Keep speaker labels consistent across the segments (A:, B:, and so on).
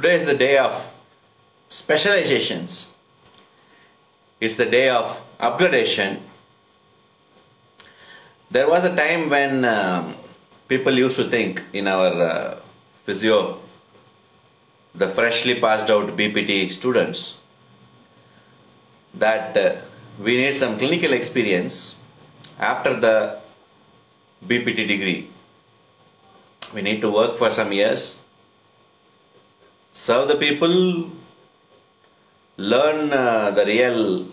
A: Today is the day of specializations. It's the day of upgradation. There was a time when um, people used to think in our uh, physio, the freshly passed out BPT students, that uh, we need some clinical experience after the BPT degree. We need to work for some years, serve the people, learn uh, the real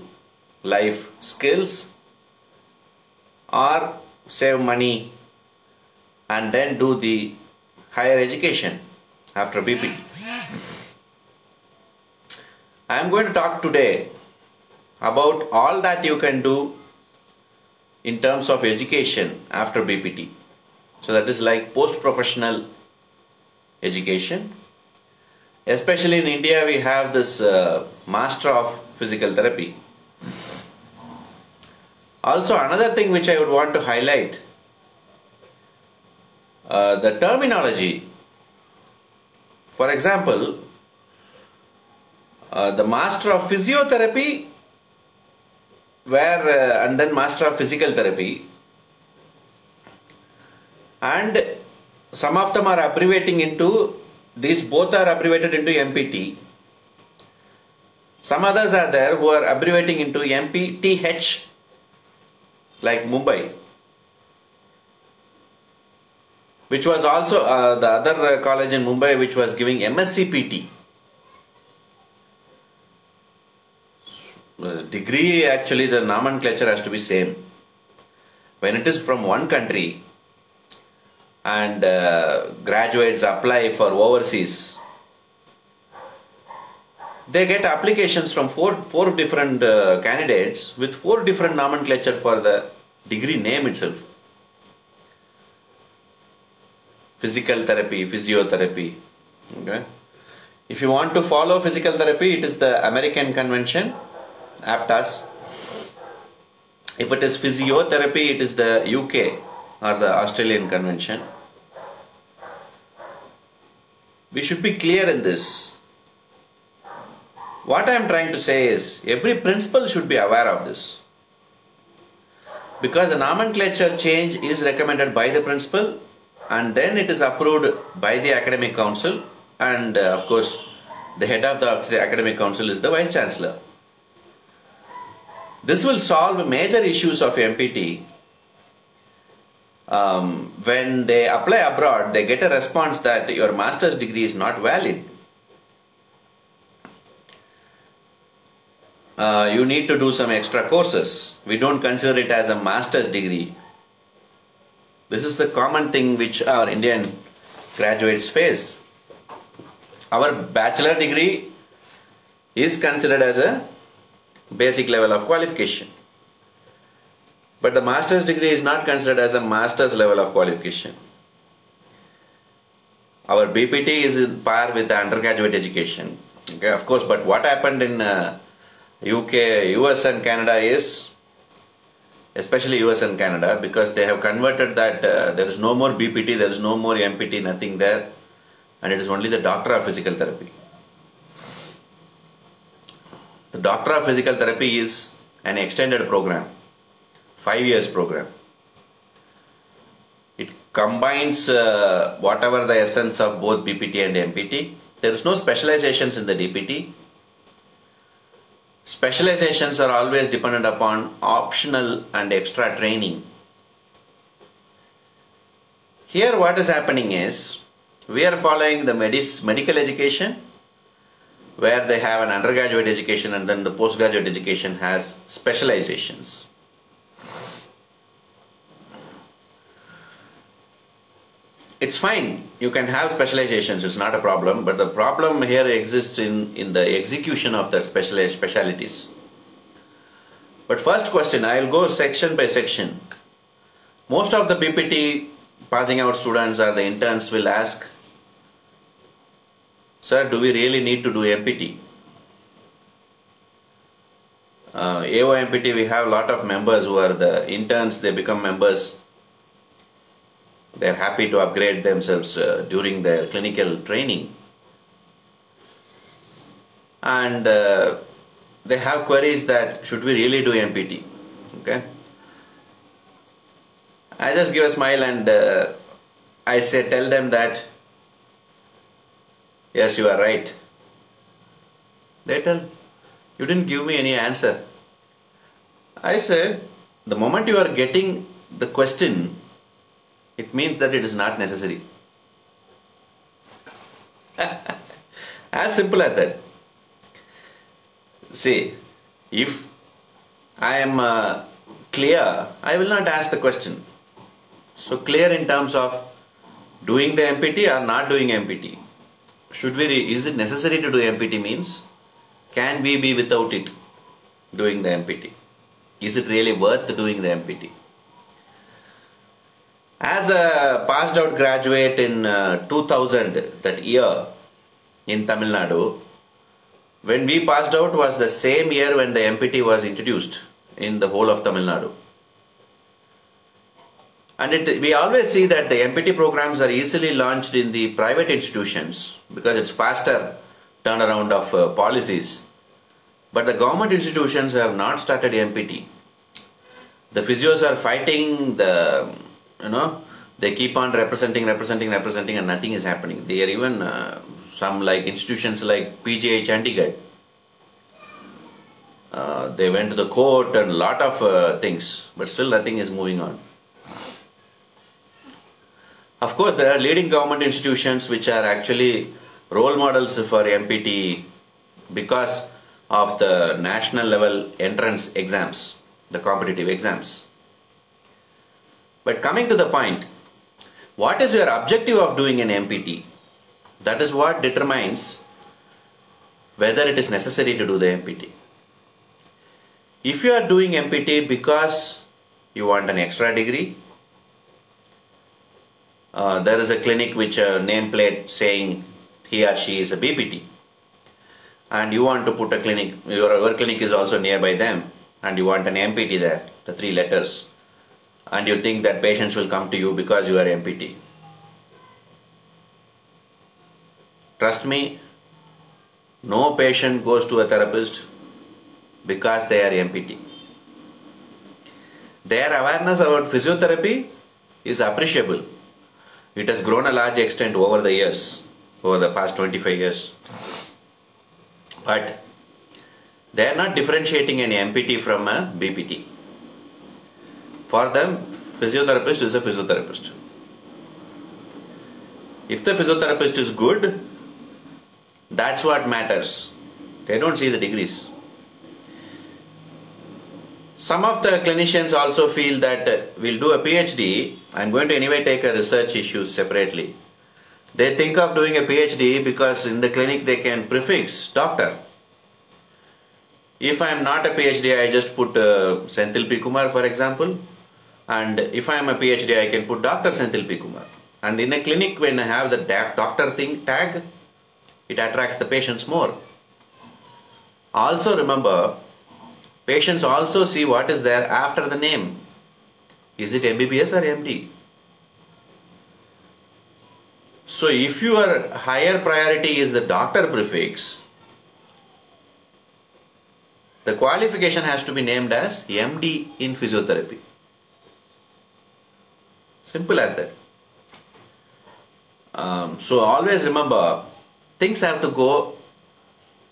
A: life skills, or save money and then do the higher education after BPT. I am going to talk today about all that you can do in terms of education after BPT. So that is like post-professional education. Especially in India, we have this uh, Master of Physical Therapy. Also, another thing which I would want to highlight, uh, the terminology. For example, uh, the Master of Physiotherapy where uh, and then master of physical therapy and some of them are abbreviating into these both are abbreviated into MPT some others are there who are abbreviating into MPTH like Mumbai which was also uh, the other college in Mumbai which was giving MSCPT degree actually the nomenclature has to be same. When it is from one country and uh, graduates apply for overseas they get applications from four four different uh, candidates with four different nomenclature for the degree name itself physical therapy physiotherapy okay if you want to follow physical therapy it is the american convention APTA's. If it is physiotherapy, it is the UK or the Australian Convention. We should be clear in this. What I am trying to say is every principal should be aware of this. Because the nomenclature change is recommended by the principal and then it is approved by the academic council and uh, of course the head of the academic council is the vice chancellor. This will solve major issues of MPT. Um, when they apply abroad, they get a response that your master's degree is not valid. Uh, you need to do some extra courses. We don't consider it as a master's degree. This is the common thing which our Indian graduates face. Our bachelor degree is considered as a basic level of qualification. But the master's degree is not considered as a master's level of qualification. Our BPT is in par with the undergraduate education. Okay, of course, but what happened in uh, UK, US and Canada is, especially US and Canada, because they have converted that uh, there is no more BPT, there is no more MPT, nothing there, and it is only the doctor of physical therapy. The Doctor of Physical Therapy is an extended program, five years program. It combines uh, whatever the essence of both BPT and MPT. There is no specializations in the DPT. Specializations are always dependent upon optional and extra training. Here what is happening is, we are following the medis medical education where they have an undergraduate education and then the postgraduate education has specializations. It's fine, you can have specializations, it's not a problem, but the problem here exists in, in the execution of the specialized specialities. But first question, I'll go section by section. Most of the BPT passing out students or the interns will ask Sir, do we really need to do MPT? Uh, AOMPT, we have a lot of members who are the interns, they become members. They're happy to upgrade themselves uh, during their clinical training. and uh, they have queries that should we really do MPT? Okay. I just give a smile and uh, I say, tell them that yes, you are right. They tell, you didn't give me any answer. I said, the moment you are getting the question, it means that it is not necessary. as simple as that. See, if I am uh, clear, I will not ask the question. So clear in terms of doing the MPT or not doing MPT. Should we, is it necessary to do MPT means? Can we be without it doing the MPT? Is it really worth doing the MPT? As a passed out graduate in uh, 2000, that year in Tamil Nadu, when we passed out was the same year when the MPT was introduced in the whole of Tamil Nadu. And it, we always see that the MPT programs are easily launched in the private institutions because it's faster turnaround of uh, policies. But the government institutions have not started MPT. The physios are fighting the, you know, they keep on representing, representing, representing, and nothing is happening. They are even uh, some like institutions like PGI Chandigarh. Uh, they went to the court and lot of uh, things, but still nothing is moving on. Of course, there are leading government institutions which are actually role models for MPT because of the national level entrance exams, the competitive exams. But coming to the point, what is your objective of doing an MPT? That is what determines whether it is necessary to do the MPT. If you are doing MPT because you want an extra degree, uh, there is a clinic which a nameplate saying he or she is a BPT and you want to put a clinic, your, your clinic is also nearby them and you want an MPT there, the three letters and you think that patients will come to you because you are MPT. Trust me, no patient goes to a therapist because they are MPT. Their awareness about physiotherapy is appreciable it has grown a large extent over the years, over the past 25 years. But they are not differentiating an MPT from a BPT. For them, physiotherapist is a physiotherapist. If the physiotherapist is good, that's what matters. They don't see the degrees. Some of the clinicians also feel that uh, we'll do a PhD. I'm going to anyway take a research issue separately. They think of doing a PhD because in the clinic they can prefix doctor. If I'm not a PhD, I just put uh, Senthil P. Kumar for example. And if I'm a PhD, I can put Dr. Senthil P. Kumar. And in a clinic, when I have the doctor thing tag, it attracts the patients more. Also remember, Patients also see what is there after the name. Is it MBBS or MD? So if your higher priority is the doctor prefix, the qualification has to be named as MD in physiotherapy. Simple as that. Um, so always remember, things have to go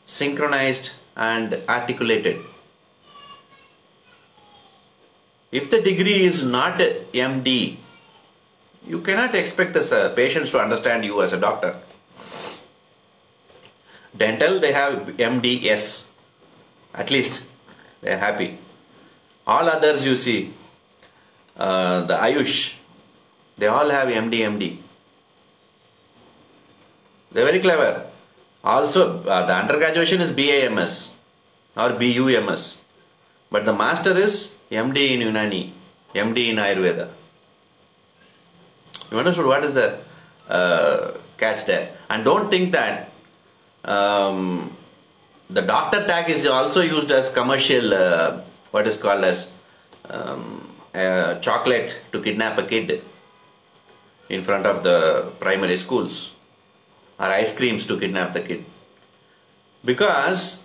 A: synchronized and articulated. If the degree is not MD, you cannot expect the uh, patients to understand you as a doctor. Dental, they have MDS. At least they are happy. All others you see, uh, the Ayush, they all have MD, MD. They're very clever. Also, uh, the undergraduation is BAMS or BUMS. But the master is MD in Unani, MD in Ayurveda. You understood what is the uh, catch there? And don't think that um, the doctor tag is also used as commercial, uh, what is called as um, chocolate to kidnap a kid in front of the primary schools or ice creams to kidnap the kid. Because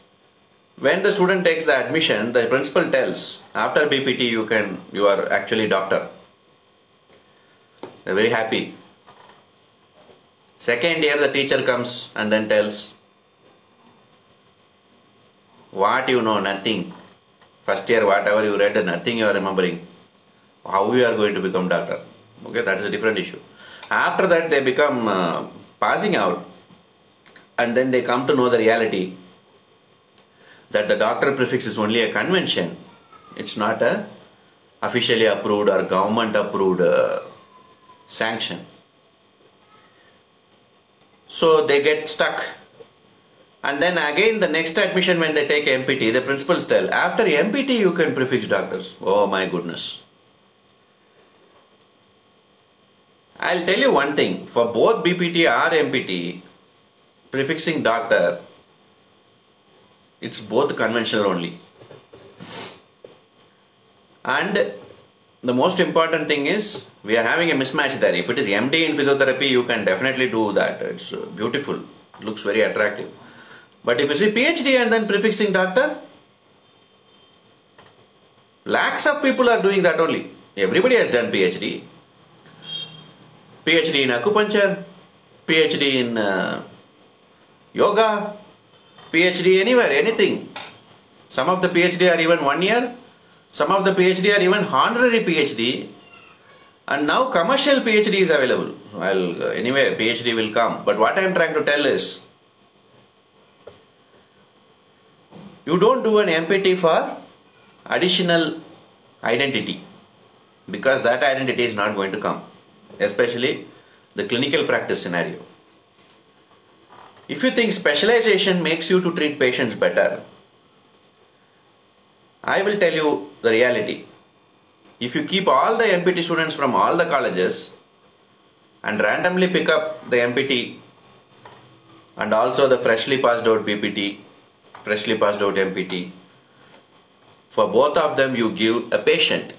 A: when the student takes the admission, the principal tells after BPT you can you are actually doctor. They're very happy. Second year the teacher comes and then tells what you know nothing. First year whatever you read nothing you are remembering. How you are going to become doctor? Okay, that is a different issue. After that they become uh, passing out and then they come to know the reality that the doctor prefix is only a convention. It's not a officially approved or government approved uh, sanction. So they get stuck. And then again the next admission when they take MPT, the principals tell, after MPT you can prefix doctors. Oh my goodness. I'll tell you one thing, for both BPT or MPT, prefixing doctor, it's both conventional only. And the most important thing is we are having a mismatch there. If it is MD in physiotherapy, you can definitely do that. It's beautiful, it looks very attractive. But if you see PhD and then prefixing doctor, lakhs of people are doing that only. Everybody has done PhD. PhD in acupuncture, PhD in uh, yoga, PhD anywhere, anything. Some of the PhD are even one year, some of the PhD are even honorary PhD, and now commercial PhD is available. Well, anyway, PhD will come. But what I am trying to tell is, you don't do an MPT for additional identity because that identity is not going to come, especially the clinical practice scenario. If you think specialization makes you to treat patients better, I will tell you the reality. If you keep all the MPT students from all the colleges and randomly pick up the MPT and also the freshly passed out BPT, freshly passed out MPT, for both of them you give a patient.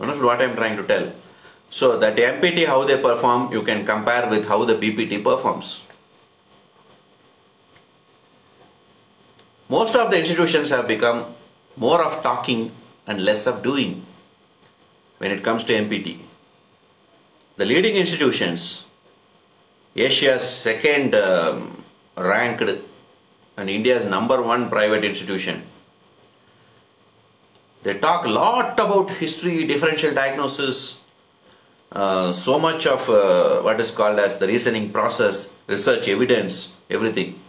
A: You what I am trying to tell? So that MPT how they perform you can compare with how the BPT performs. Most of the institutions have become more of talking and less of doing when it comes to MPT. The leading institutions, Asia's second um, ranked and India's number one private institution, they talk a lot about history, differential diagnosis, uh, so much of uh, what is called as the reasoning process, research evidence, everything.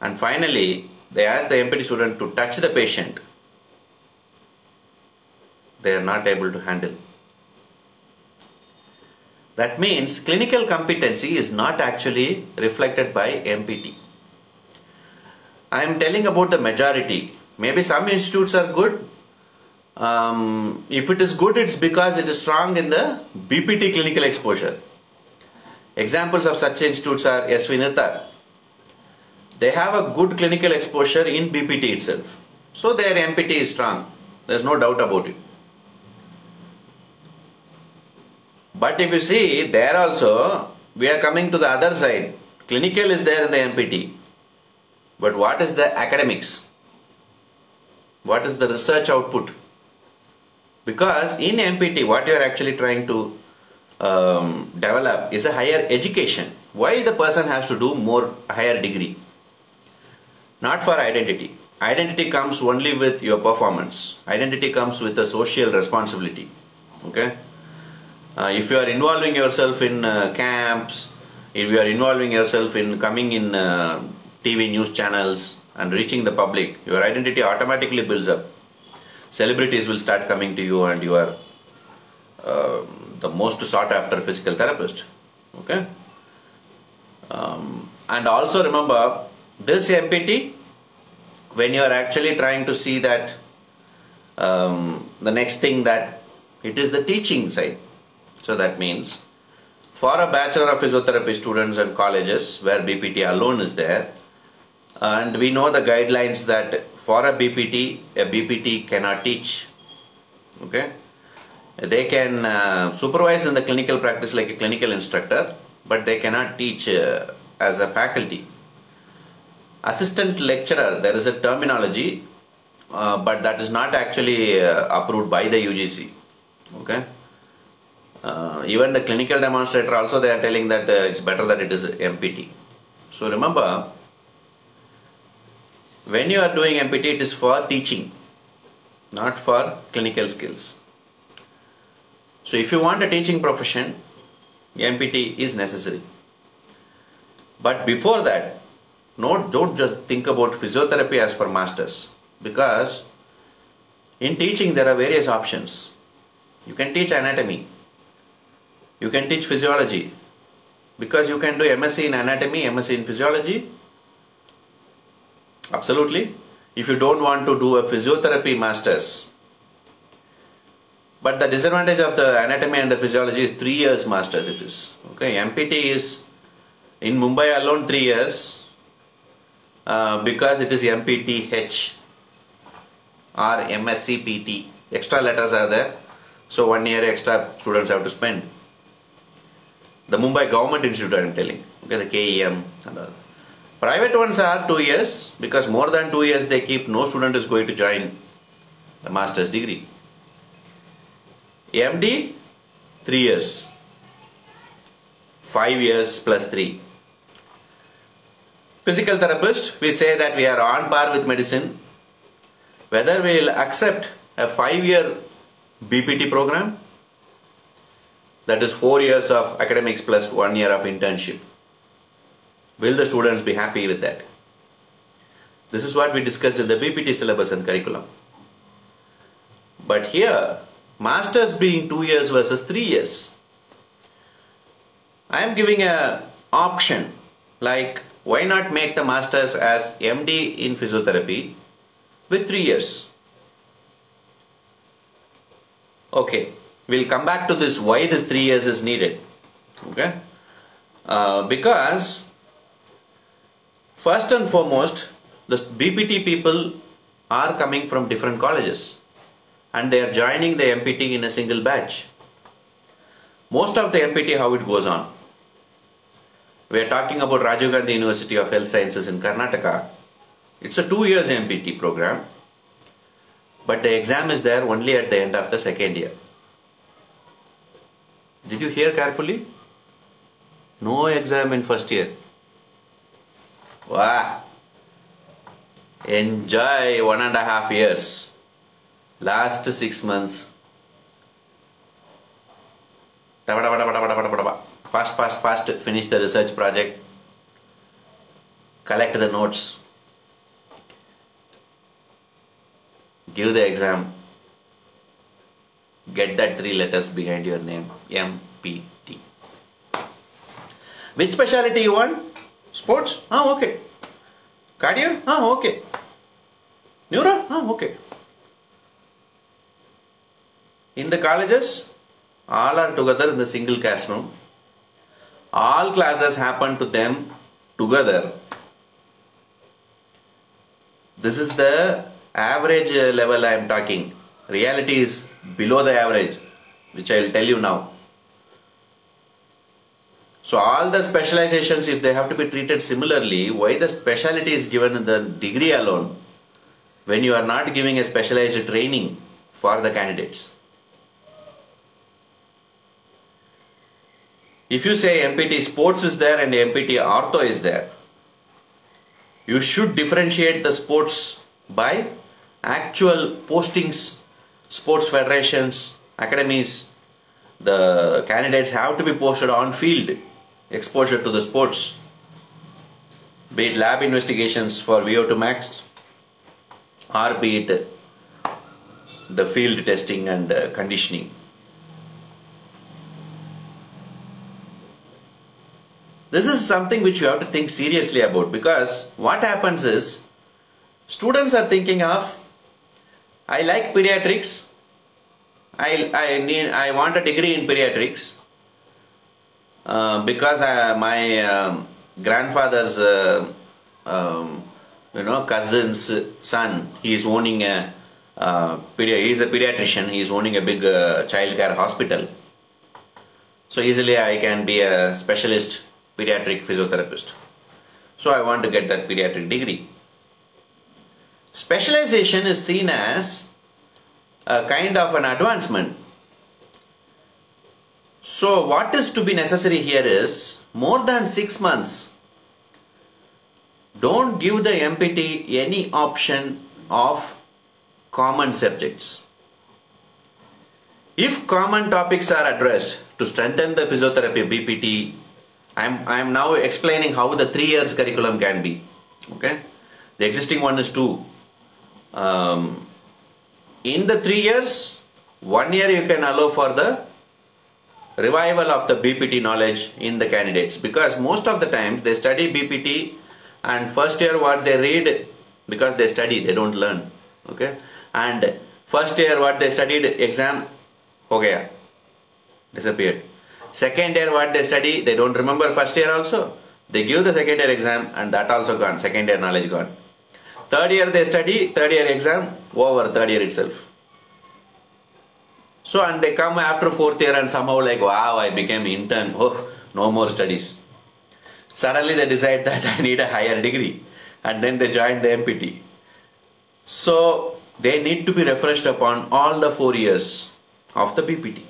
A: And finally, they ask the MPT student to touch the patient. They are not able to handle. That means clinical competency is not actually reflected by MPT. I am telling about the majority. Maybe some institutes are good. Um, if it is good, it's because it is strong in the BPT clinical exposure. Examples of such institutes are SVNIRTAR. They have a good clinical exposure in BPT itself. So their MPT is strong. There's no doubt about it. But if you see, there also, we are coming to the other side. Clinical is there in the MPT. But what is the academics? What is the research output? Because in MPT, what you are actually trying to um, develop is a higher education. Why the person has to do more higher degree? Not for identity. Identity comes only with your performance. Identity comes with a social responsibility. Okay? Uh, if you are involving yourself in uh, camps, if you are involving yourself in coming in uh, TV news channels and reaching the public, your identity automatically builds up. Celebrities will start coming to you, and you are uh, the most sought after physical therapist. Okay? Um, and also remember this MPT, when you are actually trying to see that um, the next thing that it is the teaching side so that means for a Bachelor of Physiotherapy students and colleges where BPT alone is there, and we know the guidelines that for a BPT, a BPT cannot teach. Okay? They can uh, supervise in the clinical practice like a clinical instructor, but they cannot teach uh, as a faculty. Assistant lecturer, there is a terminology, uh, but that is not actually uh, approved by the UGC. Okay. Uh, even the clinical demonstrator also they are telling that uh, it's better that it is MPT. So remember, when you are doing MPT, it is for teaching, not for clinical skills. So if you want a teaching profession, MPT is necessary. But before that, no, don't just think about physiotherapy as for masters because in teaching there are various options. You can teach anatomy, you can teach physiology because you can do MSc in anatomy, MSc in physiology. Absolutely. If you don't want to do a physiotherapy masters, but the disadvantage of the anatomy and the physiology is three years masters it is. Okay, MPT is in Mumbai alone three years uh, because it is MPTH or MSCPT. Extra letters are there, so one year extra students have to spend. The Mumbai Government Institute I am telling, okay, the KEM and all. Private ones are two years because more than two years they keep no student is going to join the master's degree. MD, 3 years. 5 years plus 3. Physical therapist, we say that we are on par with medicine. Whether we will accept a 5 year BPT program, that is 4 years of academics plus 1 year of internship. Will the students be happy with that? This is what we discussed in the BPT syllabus and curriculum. But here, masters being 2 years versus 3 years. I am giving a option like why not make the masters as MD in physiotherapy with 3 years. Okay, we'll come back to this why this 3 years is needed. Okay, uh, because first and foremost the BPT people are coming from different colleges and they are joining the MPT in a single batch. Most of the MPT, how it goes on. We are talking about Rajiv Gandhi University of Health Sciences in Karnataka. It's a two years MPT program, but the exam is there only at the end of the second year. Did you hear carefully? No exam in first year. Wow! Enjoy one and a half years. Last six months. Fast fast fast. Finish the research project. Collect the notes. Give the exam. Get that three letters behind your name. Mpt which specialty you want sports ah okay cardio ah okay neuro ah okay in the colleges, all are together in the single classroom. All classes happen to them together. This is the average level I am talking. Reality is below the average, which I will tell you now. So all the specializations, if they have to be treated similarly, why the specialty is given in the degree alone, when you are not giving a specialized training for the candidates? If you say MPT sports is there and MPT ortho is there, you should differentiate the sports by actual postings, sports federations, academies. The candidates have to be posted on field, exposure to the sports, be it lab investigations for VO2 max or be it the field testing and uh, conditioning. This is something which you have to think seriously about because what happens is students are thinking of I like pediatrics. I, I need I want a degree in pediatrics uh, because uh, my um, grandfather's uh, um, you know cousin's son he is owning a uh, he is a pediatrician he is owning a big uh, child care hospital So easily I can be a specialist pediatric physiotherapist. So I want to get that pediatric degree. Specialization is seen as a kind of an advancement. So what is to be necessary here is more than six months. Don't give the MPT any option of common subjects. If common topics are addressed to strengthen the physiotherapy BPT, I'm, I'm now explaining how the three years curriculum can be. Okay, the existing one is two. Um, in the three years, one year you can allow for the revival of the BPT knowledge in the candidates. Because most of the times they study BPT and first year what they read because they study they don't learn. Okay? And first year what they studied exam ho disappeared. Second year what they study they don't remember first year also. They give the second year exam and that also gone second year knowledge gone. Third year they study third year exam over third year itself so and they come after fourth year and somehow like wow I became intern. Oh no more studies. Suddenly they decide that I need a higher degree and then they join the MPT so they need to be refreshed upon all the four years of the BPT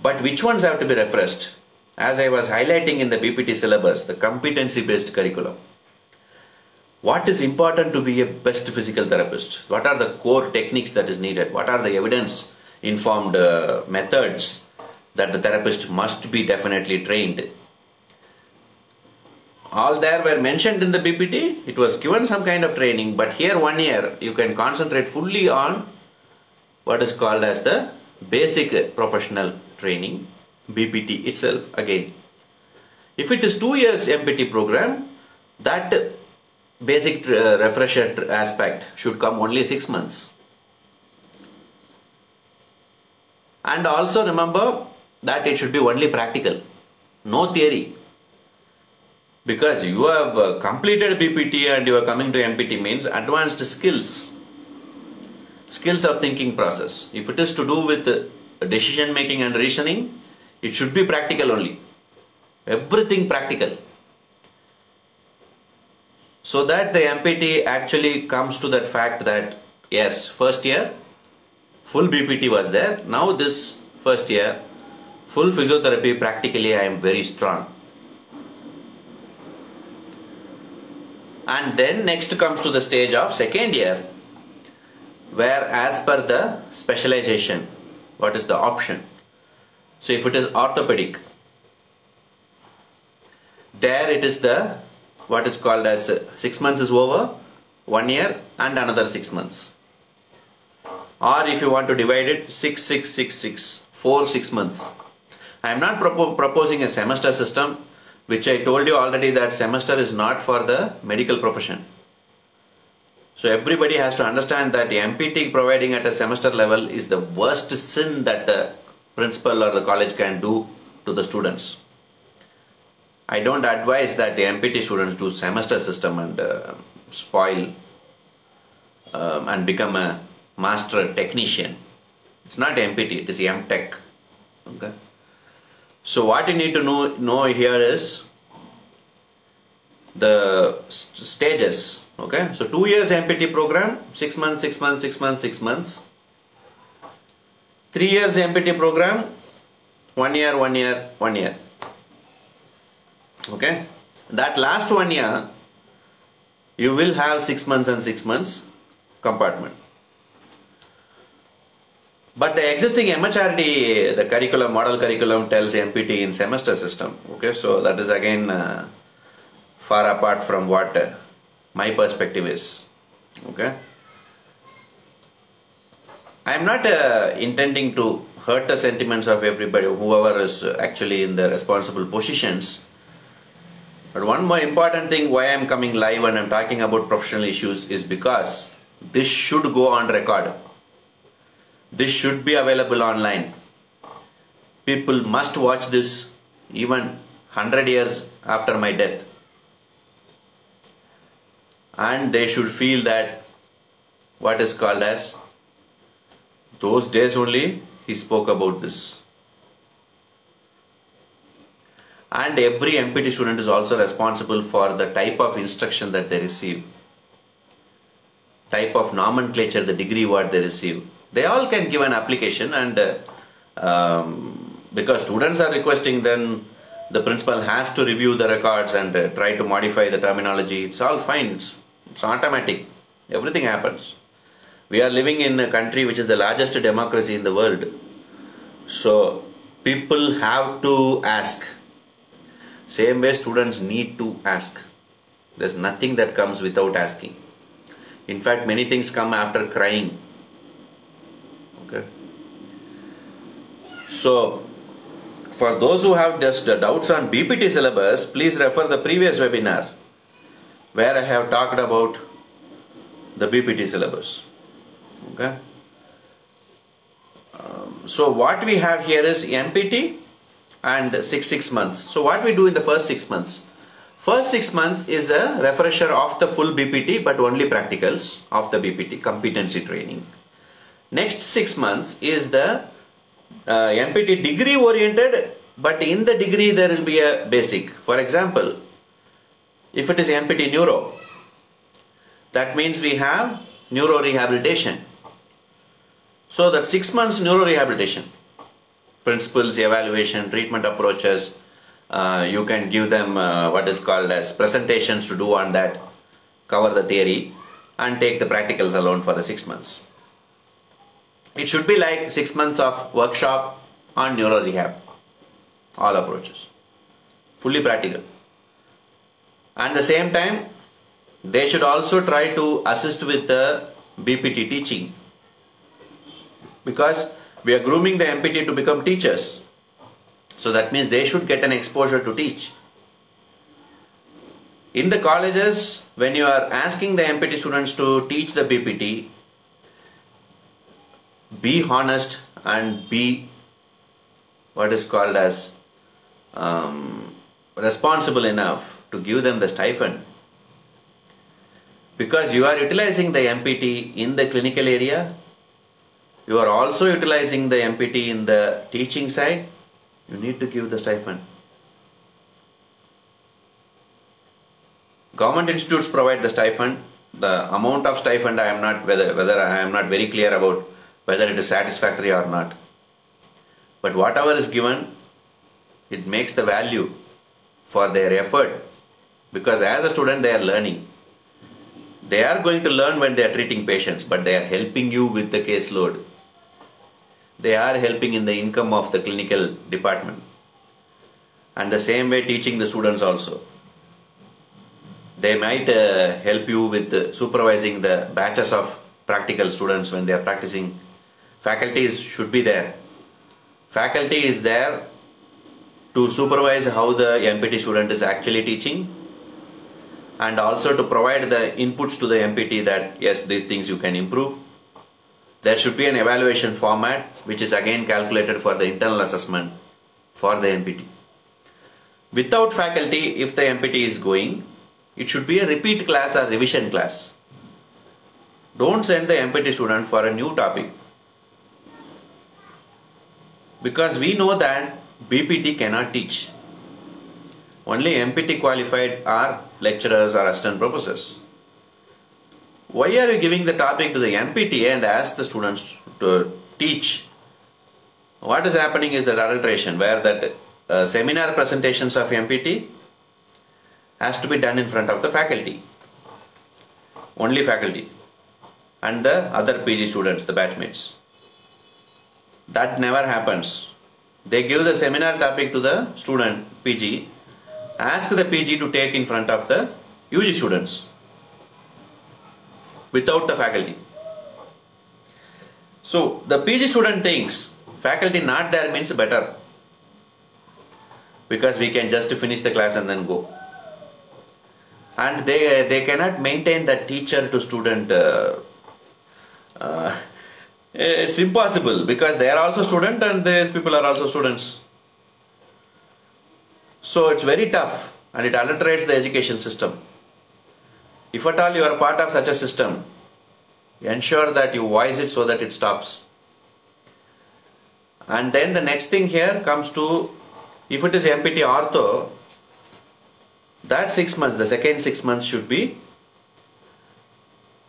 A: but which ones have to be refreshed? As I was highlighting in the BPT syllabus the competency based curriculum. What is important to be a best physical therapist? What are the core techniques that is needed? What are the evidence informed uh, methods that the therapist must be definitely trained. All there were mentioned in the BPT, it was given some kind of training, but here one year you can concentrate fully on what is called as the basic professional training, BPT itself again. If it is two years MPT program, that basic uh, refresher aspect should come only six months. And also remember that it should be only practical. No theory. Because you have uh, completed BPT and you are coming to MPT means advanced skills. Skills of thinking process. If it is to do with decision making and reasoning it should be practical only. Everything practical. So that the MPT actually comes to that fact that yes first year full BPT was there. Now this first year, full physiotherapy practically I am very strong. And then next comes to the stage of second year where as per the specialization, what is the option? So if it is orthopedic, there it is the what is called as six months is over, one year and another six months or if you want to divide it 6 6 6 6 4 6 months. I am not propo proposing a semester system which I told you already that semester is not for the medical profession. So everybody has to understand that the MPT providing at a semester level is the worst sin that the principal or the college can do to the students. I don't advise that the MPT students do semester system and uh, spoil um, and become a master technician. It's not MPT, it is MTech. Okay. So what you need to know, know here is the st stages. Okay. So two years MPT program, six months, six months, six months, six months. Three years MPT program, one year, one year, one year. Okay. That last one year, you will have six months and six months compartment. But the existing MHRD, the curriculum, model curriculum tells MPT in semester system. Okay, so that is again uh, far apart from what uh, my perspective is. Okay. I am not uh, intending to hurt the sentiments of everybody, whoever is actually in the responsible positions. But one more important thing why I am coming live and I am talking about professional issues is because this should go on record this should be available online. People must watch this even 100 years after my death. And they should feel that what is called as those days only he spoke about this. and every MPT student is also responsible for the type of instruction that they receive, type of nomenclature, the degree what they receive. They all can give an application and uh, um, because students are requesting then the principal has to review the records and uh, try to modify the terminology. It's all fine. It's, it's automatic. Everything happens. We are living in a country which is the largest democracy in the world. So people have to ask same way students need to ask. There's nothing that comes without asking. In fact, many things come after crying. Okay. So, for those who have just doubts on BPT syllabus, please refer the previous webinar where I have talked about the BPT syllabus. Okay. Um, so what we have here is MPT and six six months. So what we do in the first six months? First six months is a refresher of the full BPT but only practicals of the BPT competency training. Next six months is the uh, MPT degree oriented but in the degree there will be a basic. For example, if it is MPT neuro, that means we have neuro rehabilitation. So that six months neuro rehabilitation principles, evaluation, treatment approaches. Uh, you can give them uh, what is called as presentations to do on that, cover the theory, and take the practicals alone for the six months. It should be like six months of workshop on neuro rehab, all approaches, fully practical. And the same time, they should also try to assist with the BPT teaching because we are grooming the MPT to become teachers. So that means they should get an exposure to teach. In the colleges, when you are asking the MPT students to teach the BPT, be honest and be what is called as um, responsible enough to give them the stipend because you are utilizing the MPT in the clinical area you are also utilizing the MPT in the teaching side, you need to give the stipend. Government institutes provide the stipend. The amount of stipend I am not whether whether I am not very clear about whether it is satisfactory or not. But whatever is given, it makes the value for their effort because as a student they are learning. They are going to learn when they are treating patients, but they are helping you with the caseload they are helping in the income of the clinical department. And the same way teaching the students also. They might uh, help you with uh, supervising the batches of practical students when they are practicing. Faculties should be there. Faculty is there to supervise how the MPT student is actually teaching and also to provide the inputs to the MPT that yes, these things you can improve there should be an evaluation format which is again calculated for the internal assessment for the MPT. Without faculty, if the MPT is going, it should be a repeat class or revision class. Don't send the MPT student for a new topic. Because we know that BPT cannot teach. Only MPT qualified are lecturers or assistant professors. Why are you giving the topic to the MPT and ask the students to teach? What is happening is that adulteration where that uh, seminar presentations of MPT has to be done in front of the faculty. Only faculty and the other PG students, the batchmates. That never happens. They give the seminar topic to the student PG, ask the PG to take in front of the UG students without the faculty. So the PG student thinks faculty not there means better because we can just finish the class and then go. And they, they cannot maintain that teacher to student. Uh, uh, Eh, it's impossible because they are also student and these people are also students. So it's very tough and it adulterates the education system. If at all you are part of such a system, ensure that you voice it so that it stops. And then the next thing here comes to If it is MPT ortho, that six months, the second six months should be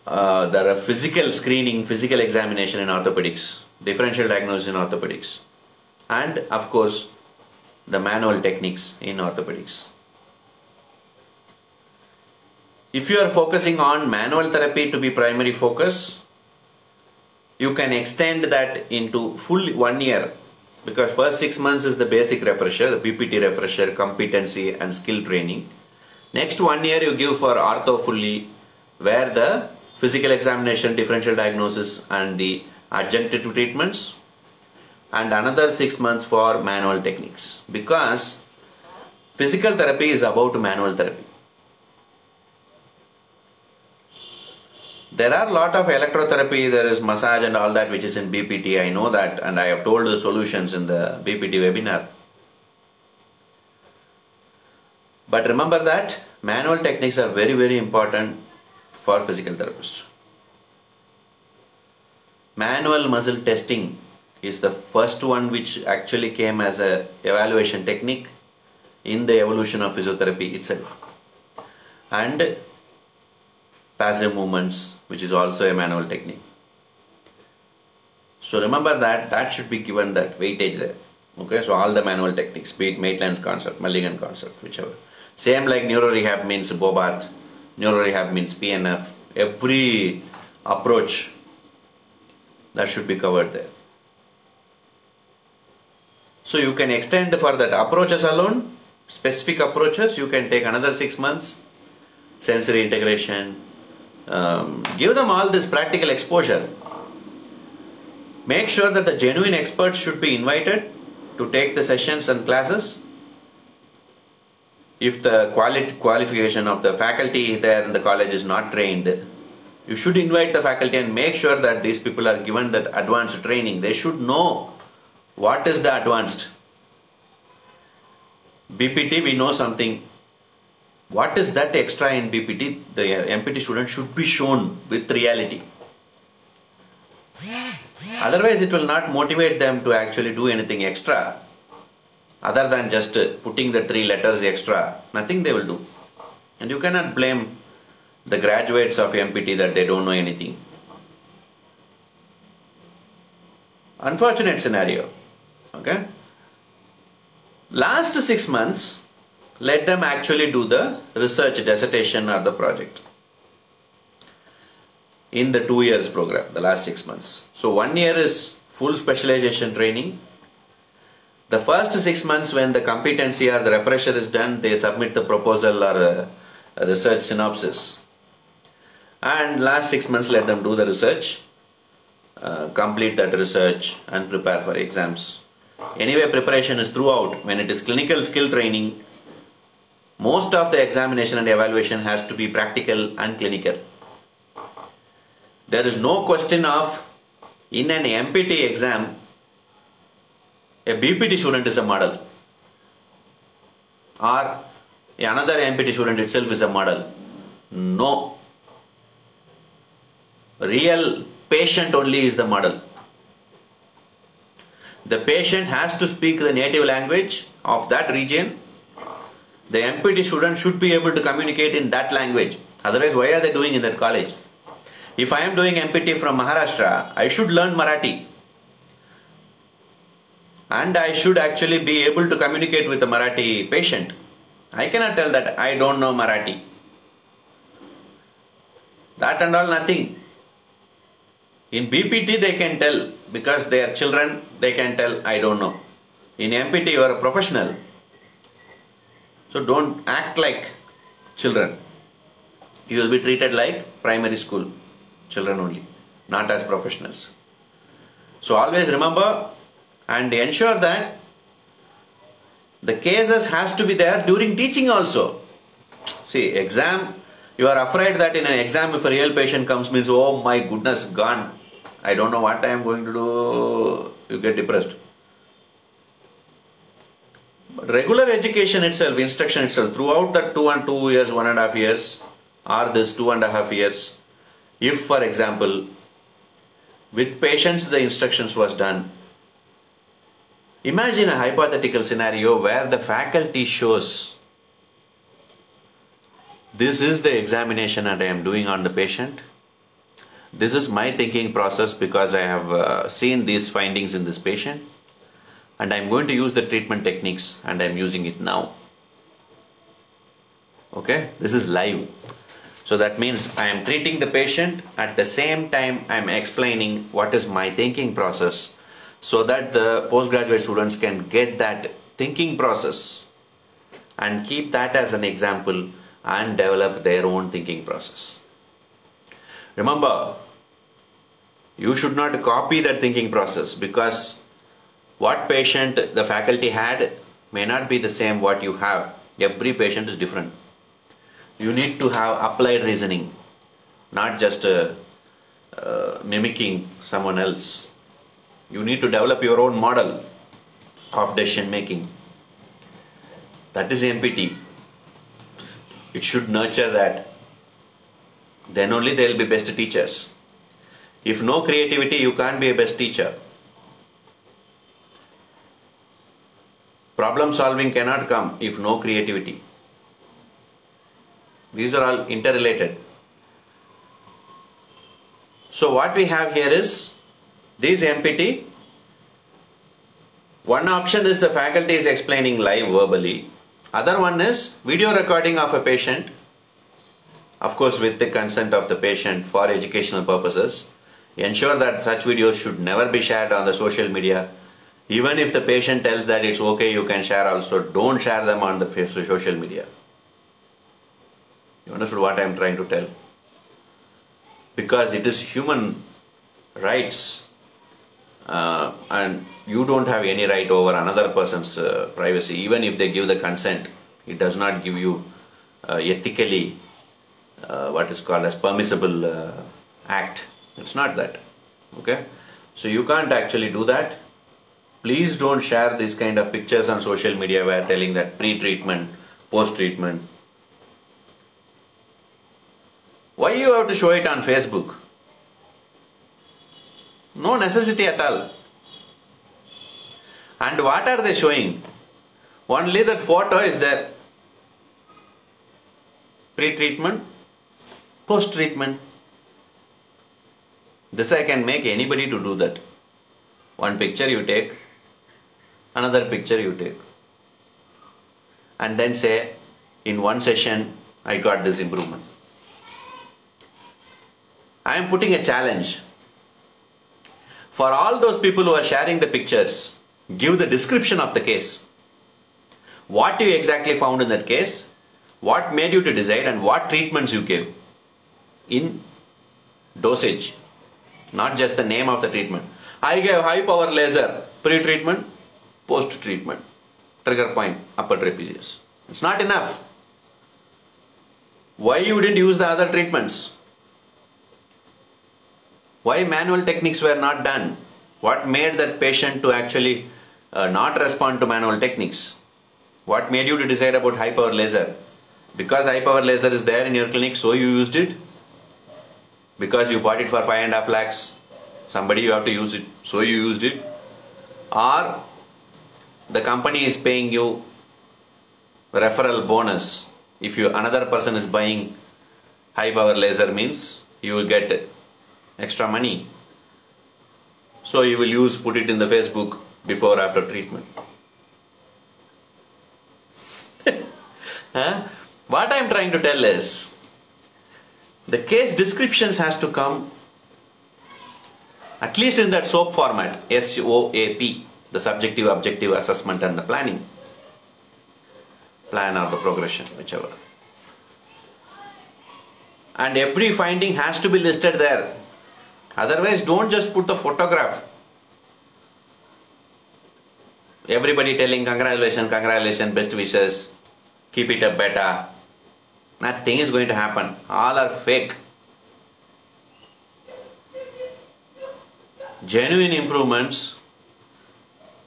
A: uh, there are physical screening, physical examination in orthopedics, differential diagnosis in orthopedics, and of course the manual techniques in orthopedics. If you are focusing on manual therapy to be primary focus, you can extend that into full one year because first six months is the basic refresher, the BPT refresher, competency and skill training. Next one year you give for ortho fully where the physical examination, differential diagnosis and the adjunctive treatments and another six months for manual techniques because physical therapy is about manual therapy. There are a lot of electrotherapy, there is massage and all that which is in BPT. I know that and I have told the solutions in the BPT webinar. But remember that manual techniques are very very important for physical therapists. Manual muscle testing is the first one which actually came as a evaluation technique in the evolution of physiotherapy itself. And passive movements which is also a manual technique. So remember that that should be given that weightage there. Okay, so all the manual techniques, be it Maitland's concept, Mulligan concept, whichever. Same like neuro rehab means Bobath, neuro rehab means PNF. Every approach that should be covered there. So you can extend for that approaches alone, specific approaches, you can take another six months, sensory integration, um, give them all this practical exposure. Make sure that the genuine experts should be invited to take the sessions and classes. If the quali- qualification of the faculty there in the college is not trained, you should invite the faculty and make sure that these people are given that advanced training. They should know what is the advanced. BPT, we know something what is that extra in BPT? The MPT student should be shown with reality. Otherwise, it will not motivate them to actually do anything extra other than just putting the three letters extra. Nothing they will do. And you cannot blame the graduates of MPT that they don't know anything. Unfortunate scenario. Okay? Last six months, let them actually do the research dissertation or the project in the two years program, the last six months. So one year is full specialization training. The first six months when the competency or the refresher is done, they submit the proposal or a research synopsis. And last six months let them do the research, uh, complete that research and prepare for exams. Anyway, preparation is throughout. When it is clinical skill training, most of the examination and evaluation has to be practical and clinical. There is no question of in an MPT exam, a BPT student is a model or another MPT student itself is a model. No. Real patient only is the model. The patient has to speak the native language of that region the MPT student should be able to communicate in that language. Otherwise, why are they doing in that college? If I am doing MPT from Maharashtra, I should learn Marathi. And I should actually be able to communicate with a Marathi patient. I cannot tell that I don't know Marathi. That and all nothing. In BPT they can tell because they are children, they can tell I don't know. In MPT you are a professional. So don't act like children. You will be treated like primary school children only, not as professionals. So always remember and ensure that the cases has to be there during teaching also. See, exam, you are afraid that in an exam if a real patient comes means, oh my goodness, gone. I don't know what I am going to do. You get depressed regular education itself, instruction itself, throughout that two and two years, one and a half years, or this two and a half years, if for example, with patients the instructions was done, Imagine a hypothetical scenario where the faculty shows this is the examination that I am doing on the patient. This is my thinking process because I have uh, seen these findings in this patient and I'm going to use the treatment techniques and I'm using it now. Okay, this is live. So that means I am treating the patient at the same time I'm explaining what is my thinking process so that the postgraduate students can get that thinking process and keep that as an example and develop their own thinking process. Remember, you should not copy that thinking process because what patient the faculty had may not be the same what you have. Every patient is different. You need to have applied reasoning, not just uh, uh, mimicking someone else. You need to develop your own model of decision making. That is MPT. It should nurture that. Then only they will be best teachers. If no creativity, you can't be a best teacher. Problem solving cannot come if no creativity. These are all interrelated. So what we have here is this MPT. One option is the faculty is explaining live verbally. Other one is video recording of a patient, of course with the consent of the patient for educational purposes. Ensure that such videos should never be shared on the social media even if the patient tells that it's okay, you can share also, don't share them on the social media. You understood what I am trying to tell? Because it is human rights uh, and you don't have any right over another person's uh, privacy. Even if they give the consent, it does not give you uh, ethically uh, what is called as permissible uh, act. It's not that. Okay? So you can't actually do that please don't share these kind of pictures on social media where telling that pre-treatment, post-treatment. Why you have to show it on Facebook? No necessity at all. And what are they showing? Only that photo is there. Pre-treatment, post-treatment. This I can make anybody to do that. One picture you take, another picture you take and then say in one session I got this improvement. I am putting a challenge for all those people who are sharing the pictures give the description of the case what you exactly found in that case what made you to decide and what treatments you gave in dosage not just the name of the treatment I gave high power laser pre-treatment post treatment, trigger point, upper trapezius. It's not enough. Why you didn't use the other treatments? Why manual techniques were not done? What made that patient to actually uh, not respond to manual techniques? What made you to decide about high power laser? Because high power laser is there in your clinic, so you used it? Because you bought it for five and a half lakhs, somebody you have to use it, so you used it? Or the company is paying you referral bonus if you another person is buying high power laser means you will get extra money. So you will use put it in the facebook before after treatment. Huh? what i am trying to tell is the case descriptions has to come at least in that soap format s o a p the subjective objective assessment and the planning. Plan or the progression whichever. And every finding has to be listed there otherwise don't just put the photograph. Everybody telling congratulations congratulations best wishes. Keep it up better. Nothing is going to happen. All are fake. Genuine improvements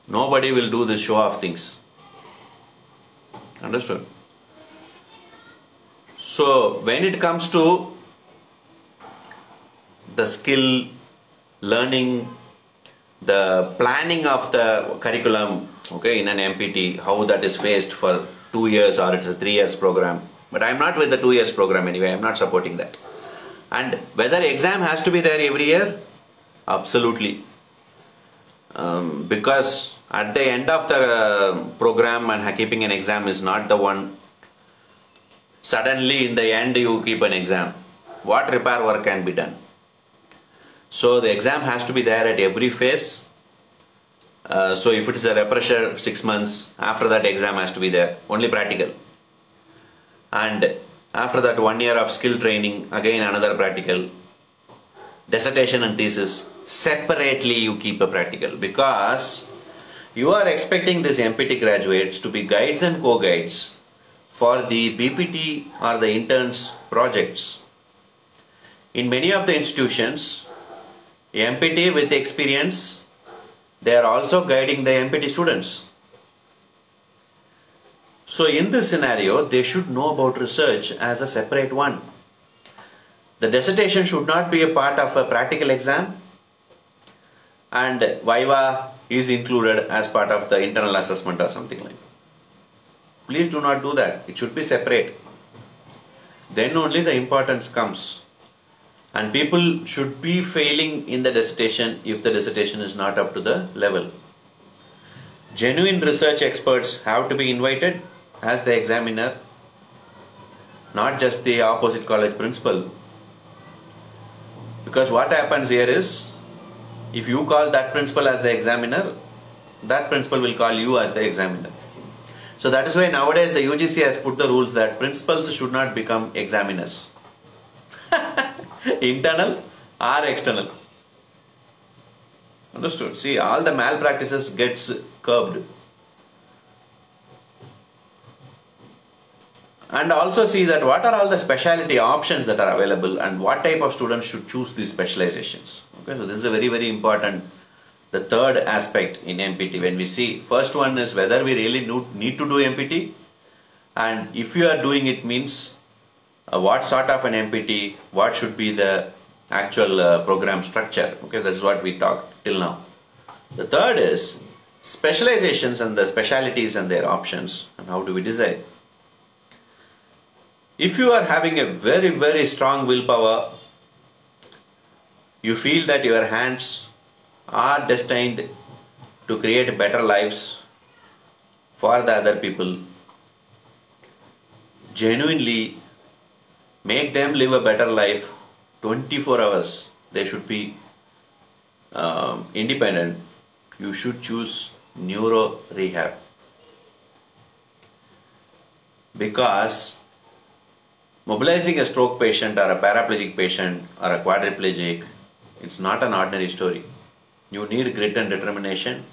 A: Nobody will do the show off things. Understood? So, when it comes to the skill, learning, the planning of the curriculum, okay, in an MPT, how that is faced for two years or it's a three years program. But I'm not with the two years program anyway, I'm not supporting that. And whether exam has to be there every year? Absolutely. Um, because at the end of the program and keeping an exam is not the one suddenly in the end you keep an exam what repair work can be done so the exam has to be there at every phase. Uh, so if it is a refresher six months after that exam has to be there. Only practical. And after that one year of skill training again another practical. Dissertation and thesis separately you keep a practical. Because you are expecting these MPT graduates to be guides and co-guides for the BPT or the interns projects. In many of the institutions, MPT with experience, they are also guiding the MPT students. So in this scenario, they should know about research as a separate one. The dissertation should not be a part of a practical exam and Viva is included as part of the internal assessment or something like Please do not do that. It should be separate. Then only the importance comes. And people should be failing in the dissertation if the dissertation is not up to the level. Genuine research experts have to be invited as the examiner, not just the opposite college principal. Because what happens here is, if you call that principal as the examiner, that principal will call you as the examiner. So that is why nowadays the UGC has put the rules that principals should not become examiners. Internal or external. Understood? See, all the malpractices gets curbed. And also see that what are all the specialty options that are available and what type of students should choose these specializations. Okay, so this is a very very important the third aspect in MPT when we see first one is whether we really need to do MPT and if you are doing it means uh, what sort of an MPT, what should be the actual uh, program structure. Okay, that's what we talked till now. The third is specializations and the specialities and their options and how do we decide. If you are having a very very strong willpower, you feel that your hands are destined to create better lives for the other people. Genuinely make them live a better life 24 hours. They should be um, independent. You should choose neuro rehab because mobilizing a stroke patient or a paraplegic patient or a quadriplegic it's not an ordinary story you need grit and determination,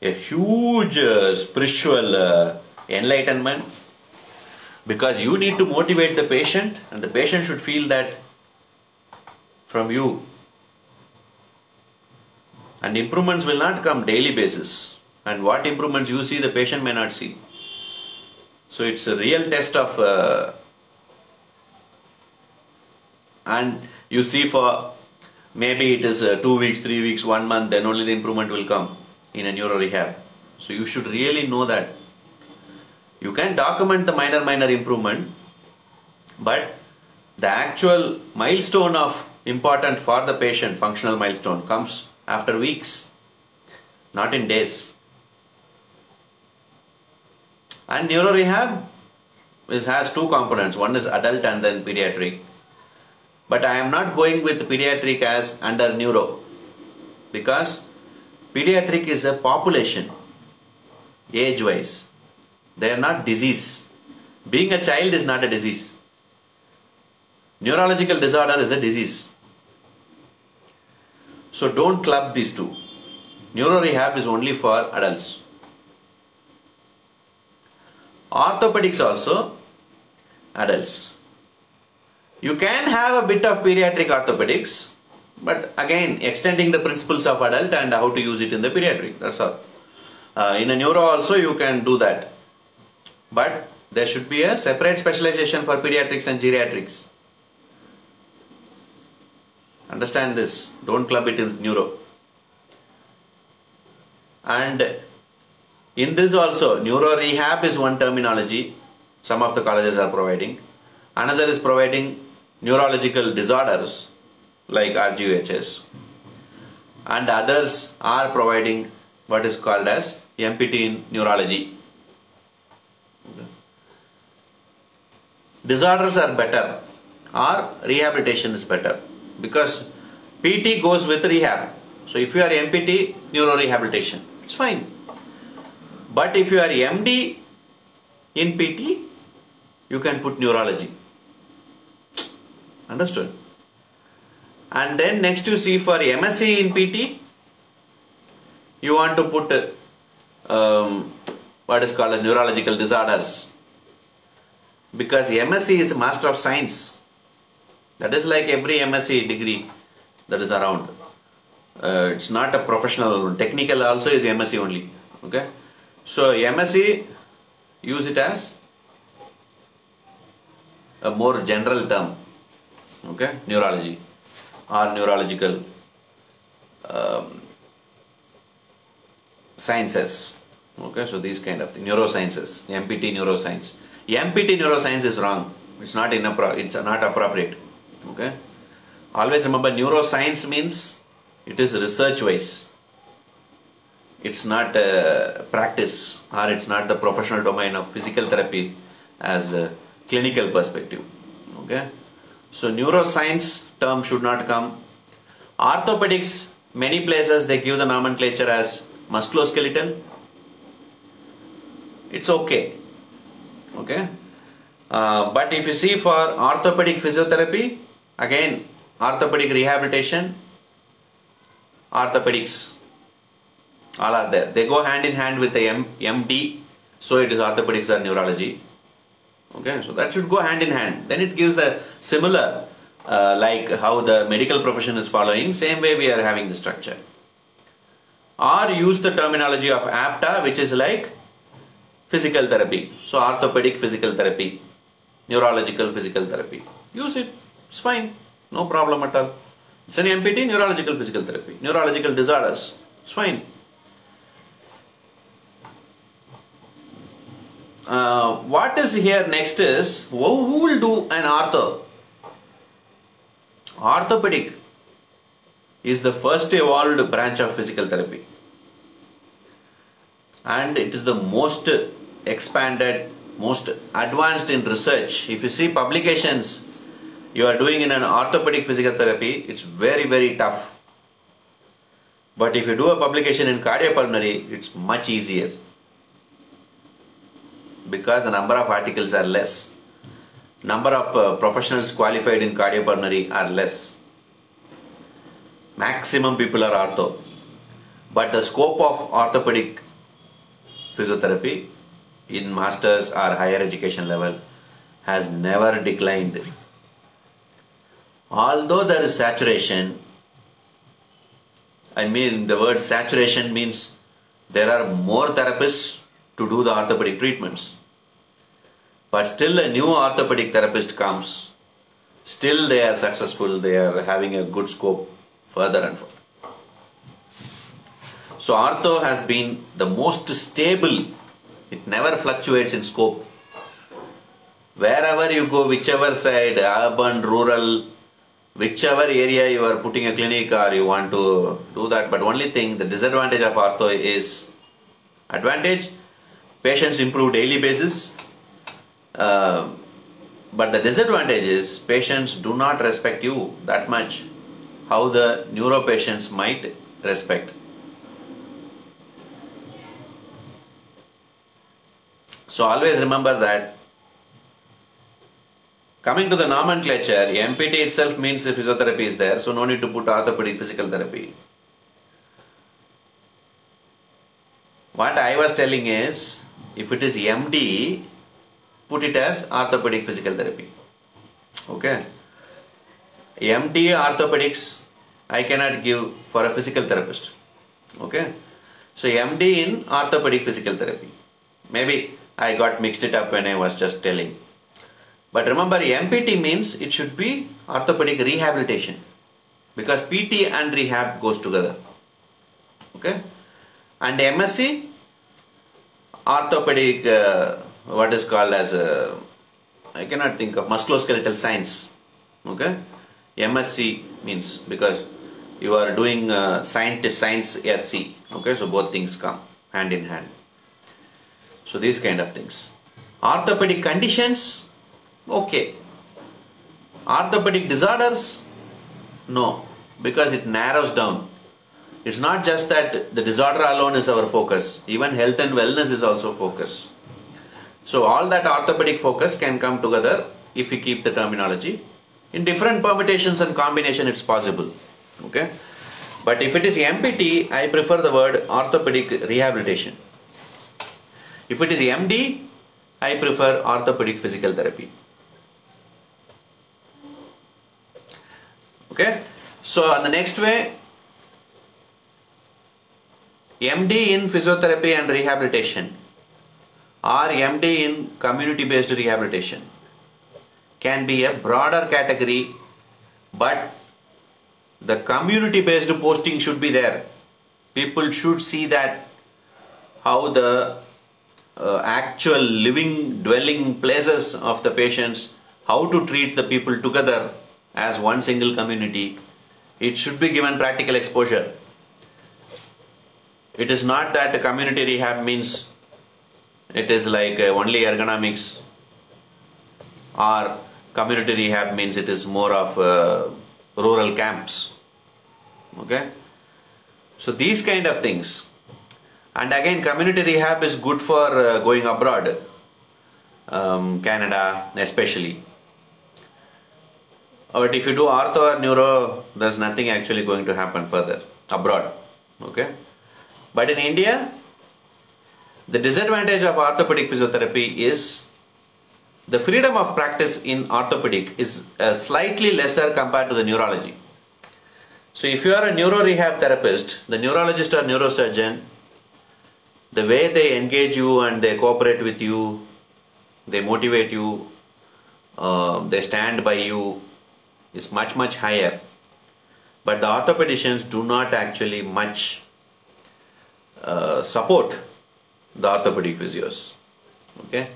A: a huge uh, spiritual uh, enlightenment because you need to motivate the patient and the patient should feel that from you and improvements will not come daily basis and what improvements you see the patient may not see so it's a real test of uh, and you see for maybe it is uh, two weeks, three weeks, one month, then only the improvement will come in a neuro rehab. So you should really know that. You can document the minor, minor improvement, but the actual milestone of important for the patient, functional milestone, comes after weeks, not in days. And neuro rehab is, has two components. One is adult and then pediatric. But I am not going with pediatric as under neuro because pediatric is a population age wise. They are not disease. Being a child is not a disease. Neurological disorder is a disease. So don't club these two. Neuro rehab is only for adults. Orthopedics also adults. You can have a bit of pediatric orthopedics, but again, extending the principles of adult and how to use it in the pediatric, that's all. Uh, in a neuro also you can do that. But there should be a separate specialization for pediatrics and geriatrics. Understand this, don't club it in neuro. And in this also, neuro rehab is one terminology some of the colleges are providing. Another is providing neurological disorders like RGHS. And others are providing what is called as MPT in neurology. Disorders are better or rehabilitation is better because PT goes with rehab. So if you are MPT, neuro rehabilitation, it's fine. But if you are MD in PT, you can put neurology. Understood? And then next you see for MSc in PT, you want to put um, what is called as neurological disorders. Because MSc is a Master of Science. That is like every MSc degree that is around. Uh, it's not a professional, technical also is MSc only. Okay. So MSc use it as a more general term. Okay, neurology or neurological um, sciences. Okay, so these kind of neurosciences, MPT neuroscience. MPT neuroscience is wrong. It's not it's not appropriate. Okay, always remember neuroscience means it is research wise. It's not a practice or it's not the professional domain of physical therapy as a clinical perspective. Okay? So neuroscience term should not come. Orthopedics many places they give the nomenclature as musculoskeletal. It's okay okay? Uh, but if you see for orthopedic physiotherapy again orthopedic rehabilitation orthopedics all are there. They go hand in hand with the M- md so it is orthopedics or neurology. Okay? So that should go hand in hand. Then it gives a similar uh, like how the medical profession is following same way we are having the structure. Or use the terminology of apta which is like physical therapy. So orthopedic physical therapy. Neurological physical therapy. Use it. It's fine. No problem at all. It's an mpt neurological physical therapy. Neurological disorders. It's fine. Uh, what is here next is who, who will do an ortho? Orthopedic is the first evolved branch of physical therapy. And it is the most expanded, most advanced in research. If you see publications you are doing in an orthopedic physical therapy, it's very, very tough. But if you do a publication in cardiopulmonary, it's much easier because the number of articles are less. Number of uh, professionals qualified in cardiopulmonary are less. Maximum people are ortho. But the scope of orthopedic physiotherapy in masters or higher education level has never declined. Although there is saturation, I mean the word saturation means there are more therapists to do the orthopedic treatments. But still a new orthopedic therapist comes, still they are successful, they are having a good scope further and further. So ortho has been the most stable, it never fluctuates in scope. Wherever you go, whichever side, urban, rural, whichever area you are putting a clinic or you want to do that, but only thing, the disadvantage of ortho is advantage. Patients improve daily basis. Uh, but the disadvantage is patients do not respect you that much how the neuro patients might respect so always remember that coming to the nomenclature mpt itself means physiotherapy is there so no need to put orthopedic physical therapy what i was telling is if it is MD, put it as orthopedic physical therapy. Okay. MD orthopedics, I cannot give for a physical therapist. Okay. So MD in orthopedic physical therapy. Maybe I got mixed it up when I was just telling. But remember MPT means it should be orthopedic rehabilitation because PT and rehab goes together. Okay. and MSc orthopedic uh, what is called as uh, I cannot think of musculoskeletal science okay MSc means because you are doing uh, scientist science SC okay so both things come hand in hand so these kind of things. Orthopedic conditions okay. Orthopedic disorders no because it narrows down. It's not just that the disorder alone is our focus. Even health and wellness is also focus. So all that orthopedic focus can come together if we keep the terminology. In different permutations and combination it's possible okay. But if it is MPT I prefer the word orthopedic rehabilitation if it is MD I prefer orthopedic physical therapy. Okay? So on the next way MD in physiotherapy and rehabilitation or MD in community based rehabilitation can be a broader category but the community based posting should be there. People should see that how the uh, actual living dwelling places of the patients how to treat the people together as one single community it should be given practical exposure. It is not that community rehab means it is like uh, only ergonomics or community rehab means it is more of uh, rural camps. Okay? So these kind of things and again community rehab is good for uh, going abroad um, canada especially. But if you do ortho or neuro there's nothing actually going to happen further abroad okay? But in india the disadvantage of orthopedic physiotherapy is the freedom of practice in orthopedic is uh, slightly lesser compared to the neurology. So if you are a neuro rehab therapist, the neurologist or neurosurgeon, the way they engage you and they cooperate with you, they motivate you, uh, they stand by you is much much higher. But the orthopedicians do not actually much uh, support the orthopedic physios. Okay.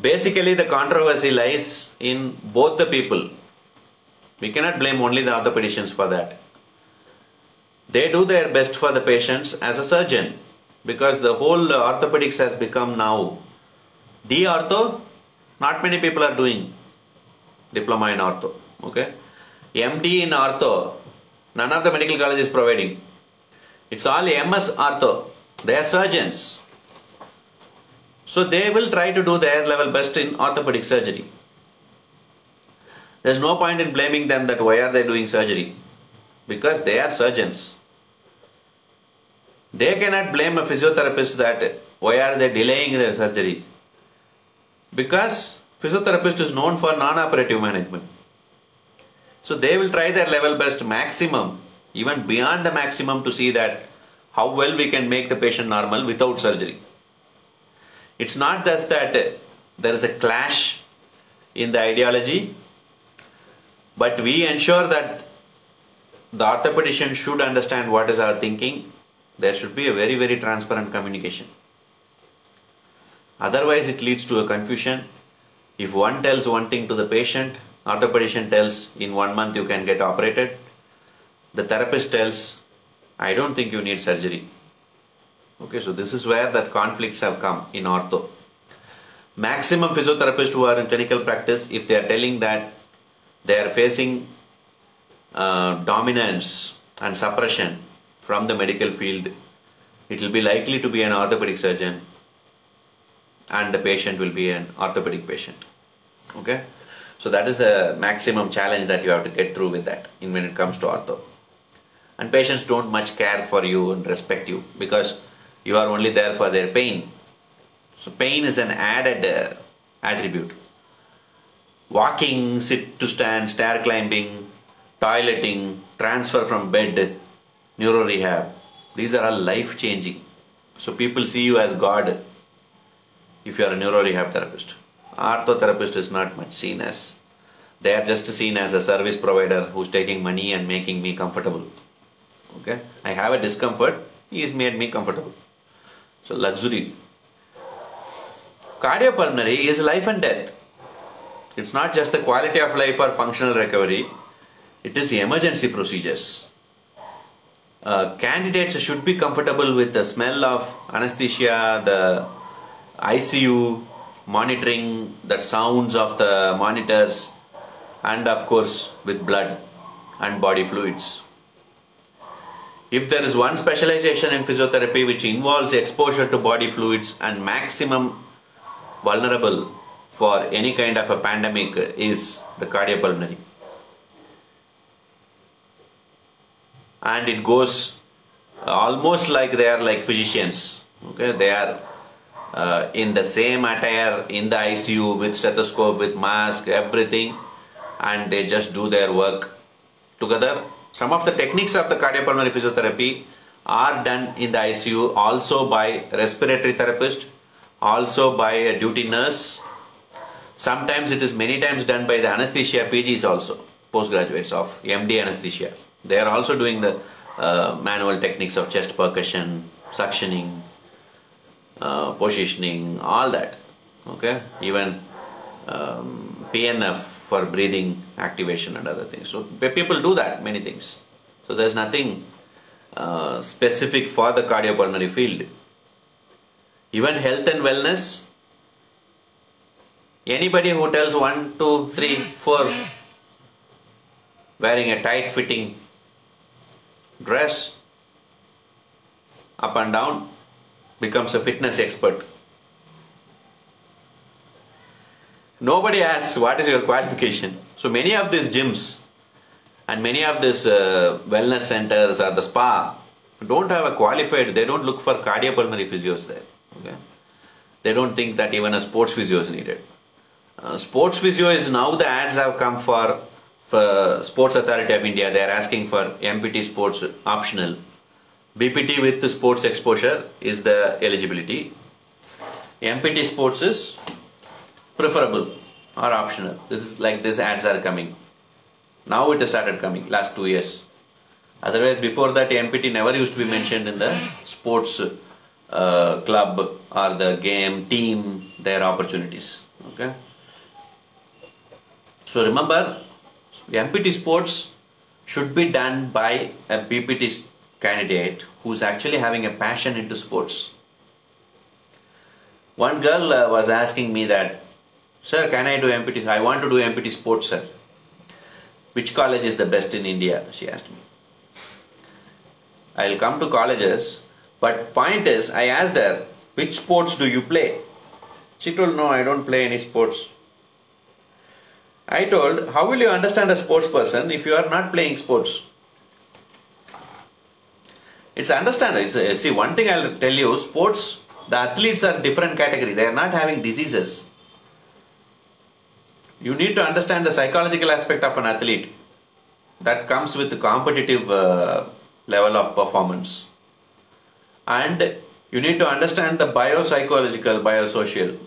A: Basically, the controversy lies in both the people we cannot blame only the orthopedicians for that. They do their best for the patients as a surgeon because the whole uh, orthopedics has become now D ortho, not many people are doing diploma in ortho. Okay, MD in ortho, none of the medical college is providing. It's all MS ortho. They are surgeons. So they will try to do their level best in orthopedic surgery. There's no point in blaming them that why are they doing surgery? Because they are surgeons. They cannot blame a physiotherapist that why are they delaying their surgery? Because physiotherapist is known for non-operative management. So they will try their level best maximum, even beyond the maximum to see that how well we can make the patient normal without surgery. It's not just that there is a clash in the ideology but we ensure that the orthopedician should understand what is our thinking. There should be a very, very transparent communication. Otherwise, it leads to a confusion. If one tells one thing to the patient, orthopedician tells in one month you can get operated. The therapist tells, I don't think you need surgery. Okay, so this is where that conflicts have come in ortho. Maximum physiotherapists who are in clinical practice, if they are telling that they are facing uh, dominance and suppression from the medical field, it will be likely to be an orthopedic surgeon and the patient will be an orthopedic patient. Okay? So that is the maximum challenge that you have to get through with that in when it comes to ortho. And patients don't much care for you and respect you because you are only there for their pain. So pain is an added uh, attribute walking, sit to stand, stair climbing, toileting, transfer from bed, neuro rehab. These are all life changing. So people see you as God if you are a neuro rehab therapist. Orthotherapist is not much seen as. They are just seen as a service provider who's taking money and making me comfortable. Okay? I have a discomfort, He has made me comfortable. So luxury. Cardiopulmonary is life and death. It's not just the quality of life or functional recovery, it is the emergency procedures. Uh, candidates should be comfortable with the smell of anesthesia, the ICU, monitoring the sounds of the monitors, and of course with blood and body fluids. If there is one specialization in physiotherapy which involves exposure to body fluids and maximum vulnerable for any kind of a pandemic is the cardiopulmonary. And it goes almost like they are like physicians. Okay, they are uh, in the same attire in the ICU with stethoscope, with mask, everything, and they just do their work together. Some of the techniques of the cardiopulmonary physiotherapy are done in the ICU also by respiratory therapist, also by a duty nurse. Sometimes it is many times done by the anesthesia PGs also, postgraduates of MD anesthesia. They are also doing the uh, manual techniques of chest percussion, suctioning, uh, positioning, all that. Okay, even um, PNF for breathing activation and other things. So people do that, many things. So there's nothing uh, specific for the cardiopulmonary field. Even health and wellness, anybody who tells one, two, three, four, wearing a tight fitting dress up and down becomes a fitness expert. Nobody asks what is your qualification. So many of these gyms and many of these uh, wellness centers or the spa don't have a qualified, they don't look for cardiopulmonary physios there. Okay? They don't think that even a sports physio is needed. Uh, sports physio is now the ads have come for, for Sports Authority of India. They are asking for MPT sports optional BPT with sports exposure is the eligibility. MPT sports is preferable or optional. This is like these ads are coming. Now it has started coming last two years. Otherwise, before that, MPT never used to be mentioned in the sports uh, club or the game team. Their opportunities. Okay. So remember, MPT sports should be done by a BPT candidate who's actually having a passion into sports. One girl uh, was asking me that, Sir, can I do MPT? I want to do MPT sports, sir. Which college is the best in India? She asked me. I'll come to colleges, but point is, I asked her, which sports do you play? She told, no, I don't play any sports. I told, how will you understand a sports person if you are not playing sports? It's understandable. It's, uh, see, one thing I'll tell you, sports, the athletes are different category. They are not having diseases. You need to understand the psychological aspect of an athlete. That comes with the competitive uh, level of performance. And you need to understand the biopsychological, biosocial,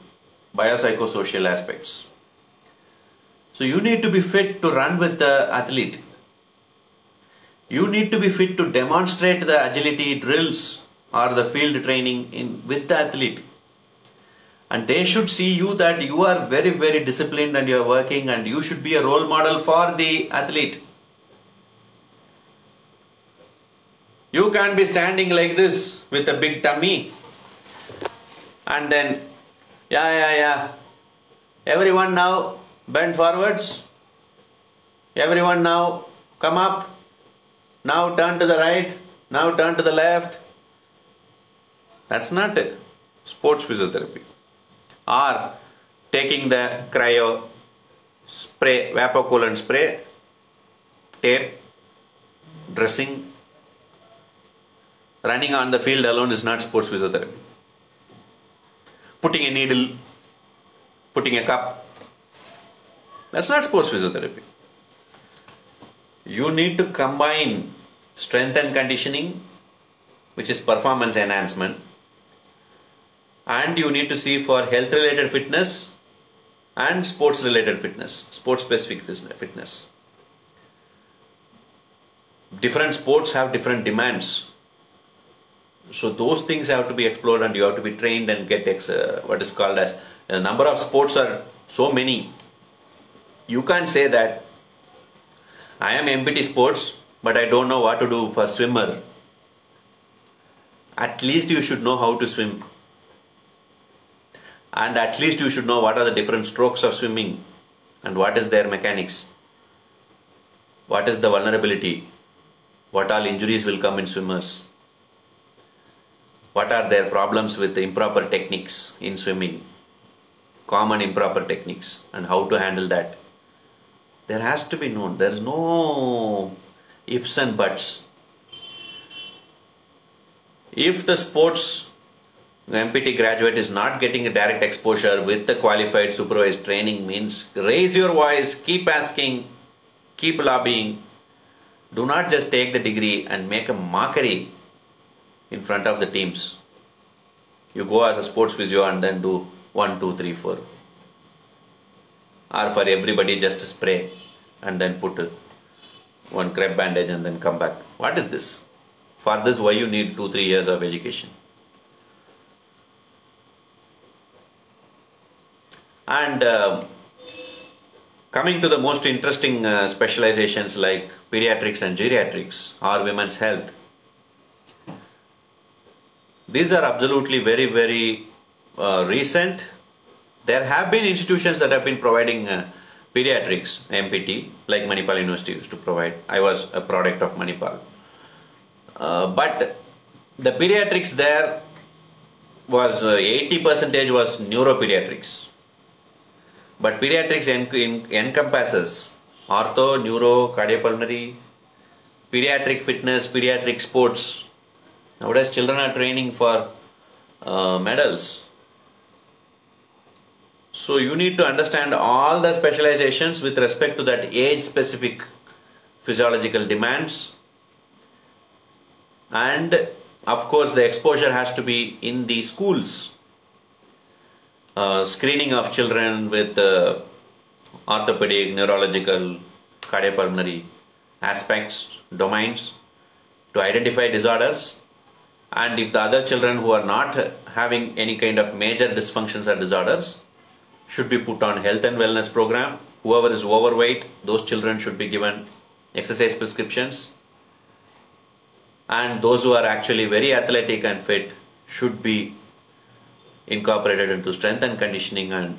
A: biopsychosocial aspects. So you need to be fit to run with the athlete. You need to be fit to demonstrate the agility drills or the field training in with the athlete. And they should see you that you are very very disciplined and you are working and you should be a role model for the athlete. You can't be standing like this with a big tummy and then yeah yeah yeah. Everyone now bend forwards everyone now come up now turn to the right, now turn to the left. That's not sports physiotherapy. Or taking the cryo spray, vapor coolant spray, tape, dressing. Running on the field alone is not sports physiotherapy. Putting a needle, putting a cup, that's not sports physiotherapy you need to combine strength and conditioning, which is performance enhancement, and you need to see for health related fitness and sports related fitness, sports specific fitness. Different sports have different demands. So those things have to be explored and you have to be trained and get ex- uh, what is called as a number of sports are so many. You can't say that I am MPT sports but I don't know what to do for swimmer. At least you should know how to swim. And at least you should know what are the different strokes of swimming and what is their mechanics. What is the vulnerability? What all injuries will come in swimmers? What are their problems with the improper techniques in swimming? Common improper techniques and how to handle that. There has to be known. There is no ifs and buts. If the sports MPT graduate is not getting a direct exposure with the qualified supervised training means raise your voice, keep asking, keep lobbying. Do not just take the degree and make a mockery in front of the teams. You go as a sports physio and then do one, two, three, four. Or for everybody just spray and then put one crepe bandage and then come back. What is this? For this, why you need two, three years of education? And uh, coming to the most interesting uh, specializations like pediatrics and geriatrics or women's health, these are absolutely very, very uh, recent. There have been institutions that have been providing uh, pediatrics, MPT, like Manipal University used to provide. I was a product of Manipal. Uh, but the pediatrics there was 80 uh, percentage was neuropediatrics but pediatrics en- encompasses ortho, neuro, cardiopulmonary, pediatric fitness, pediatric sports. Nowadays, children are training for uh, medals. So, you need to understand all the specializations with respect to that age specific physiological demands. And of course, the exposure has to be in the schools uh, screening of children with uh, orthopedic, neurological, cardiopulmonary aspects, domains to identify disorders. And if the other children who are not having any kind of major dysfunctions or disorders should be put on health and wellness program. Whoever is overweight, those children should be given exercise prescriptions. And those who are actually very athletic and fit should be incorporated into strength and conditioning and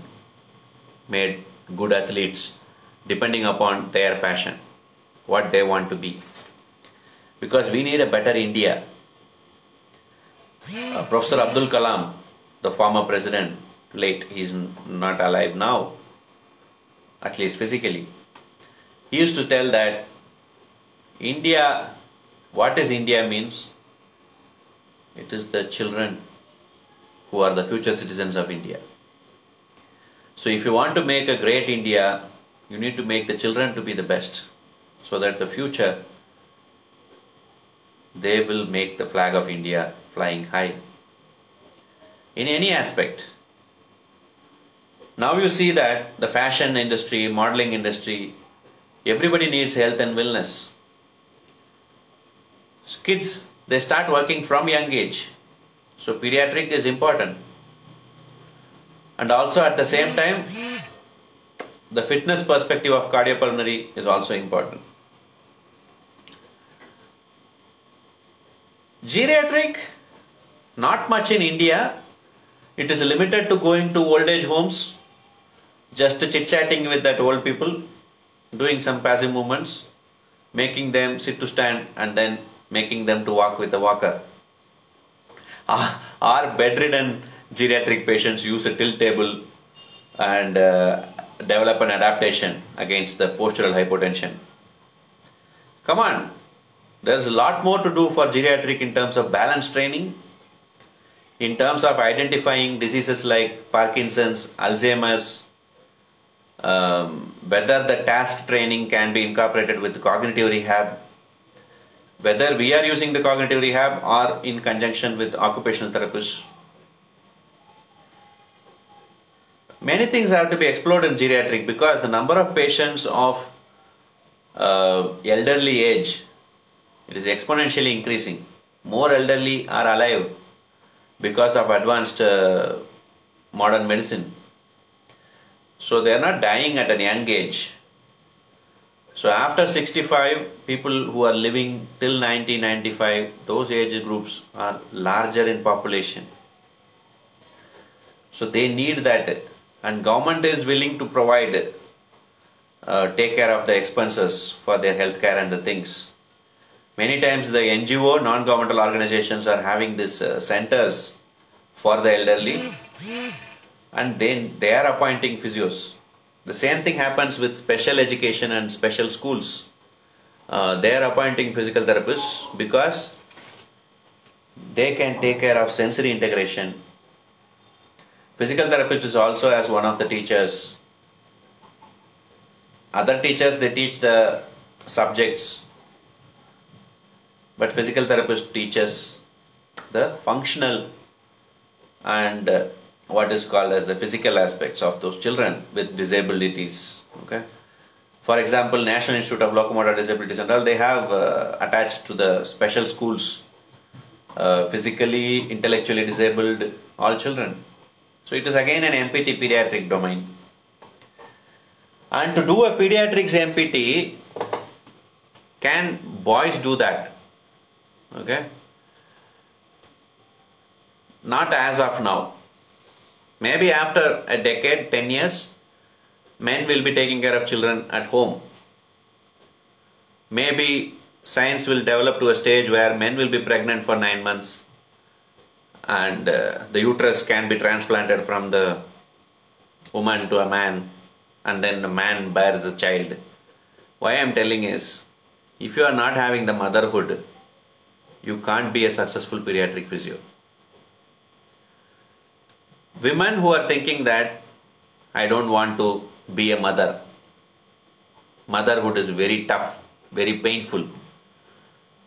A: made good athletes depending upon their passion, what they want to be. Because we need a better India. Uh, Professor Abdul Kalam, the former president, late, he is not alive now, at least physically. He used to tell that India, what is India means? It is the children who are the future citizens of India. So if you want to make a great India, you need to make the children to be the best so that the future they will make the flag of India flying high in any aspect. Now you see that the fashion industry, modeling industry, everybody needs health and wellness. Kids, they start working from young age. So pediatric is important. And also at the same time, the fitness perspective of cardiopulmonary is also important. Geriatric, not much in India. It is limited to going to old age homes, just chit chatting with that old people, doing some passive movements, making them sit to stand, and then making them to walk with a walker. our bedridden geriatric patients use a tilt table and uh, develop an adaptation against the postural hypotension. Come on, there's a lot more to do for geriatric in terms of balance training, in terms of identifying diseases like Parkinson's, Alzheimer's, um, whether the task training can be incorporated with cognitive rehab, whether we are using the cognitive rehab or in conjunction with occupational therapists. Many things have to be explored in geriatric because the number of patients of uh, elderly age it is exponentially increasing. more elderly are alive because of advanced uh, modern medicine. So they are not dying at a young age. So after 65, people who are living till 1995, those age groups are larger in population. So they need that and government is willing to provide, uh, take care of the expenses for their health care and the things. Many times the NGO, non-governmental organizations are having these uh, centers for the elderly and then they are appointing physios. The same thing happens with special education and special schools. Uh, they are appointing physical therapists because they can take care of sensory integration. Physical therapist is also as one of the teachers. Other teachers they teach the subjects, but physical therapist teaches the functional and uh, what is called as the physical aspects of those children with disabilities. Okay. For example, National Institute of Locomotor Disabilities and all, they have uh, attached to the special schools uh, physically, intellectually disabled all children. So it is again an MPT pediatric domain. And to do a pediatrics MPT, can boys do that? Okay. Not as of now Maybe after a decade, 10 years, men will be taking care of children at home. Maybe science will develop to a stage where men will be pregnant for 9 months and uh, the uterus can be transplanted from the woman to a man and then the man bears the child. Why I am telling is, if you are not having the motherhood, you can't be a successful pediatric physio women who are thinking that I don't want to be a mother. Motherhood is very tough, very painful.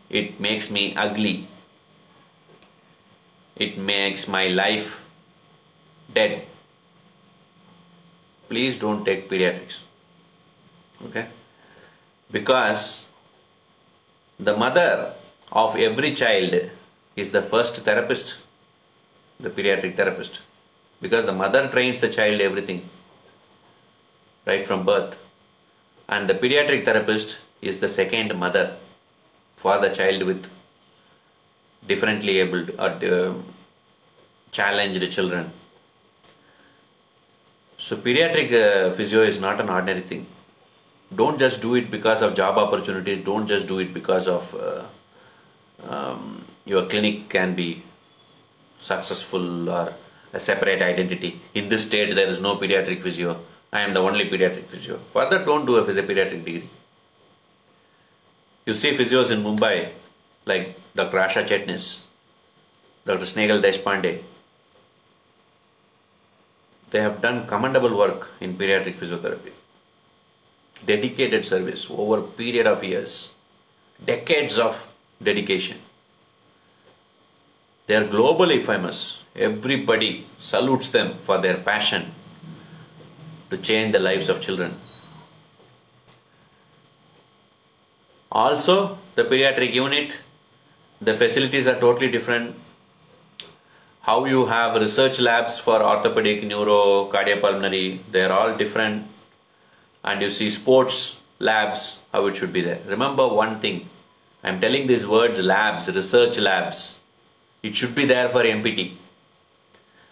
A: It makes me ugly. It makes my life dead. Please don't take pediatrics. Okay? Because the mother of every child is the first therapist, the pediatric therapist because the mother trains the child everything right from birth. And the pediatric therapist is the second mother for the child with differently abled or uh, challenged children. So pediatric uh, physio is not an ordinary thing. Don't just do it because of job opportunities. Don't just do it because of uh, um, your clinic can be successful or a separate identity. In this state, there is no pediatric physio. I am the only pediatric physio. Further, don't do a physio pediatric degree. You see physios in Mumbai, like Dr. Asha Chitnis, Dr. Snehal Deshpande. They have done commendable work in pediatric physiotherapy. Dedicated service over a period of years, decades of dedication. They are globally famous Everybody salutes them for their passion to change the lives of children. Also, the pediatric unit, the facilities are totally different. How you have research labs for orthopedic, neuro, cardiopulmonary, they're all different. And you see sports labs, how it should be there. Remember one thing, I'm telling these words labs, research labs. It should be there for MPT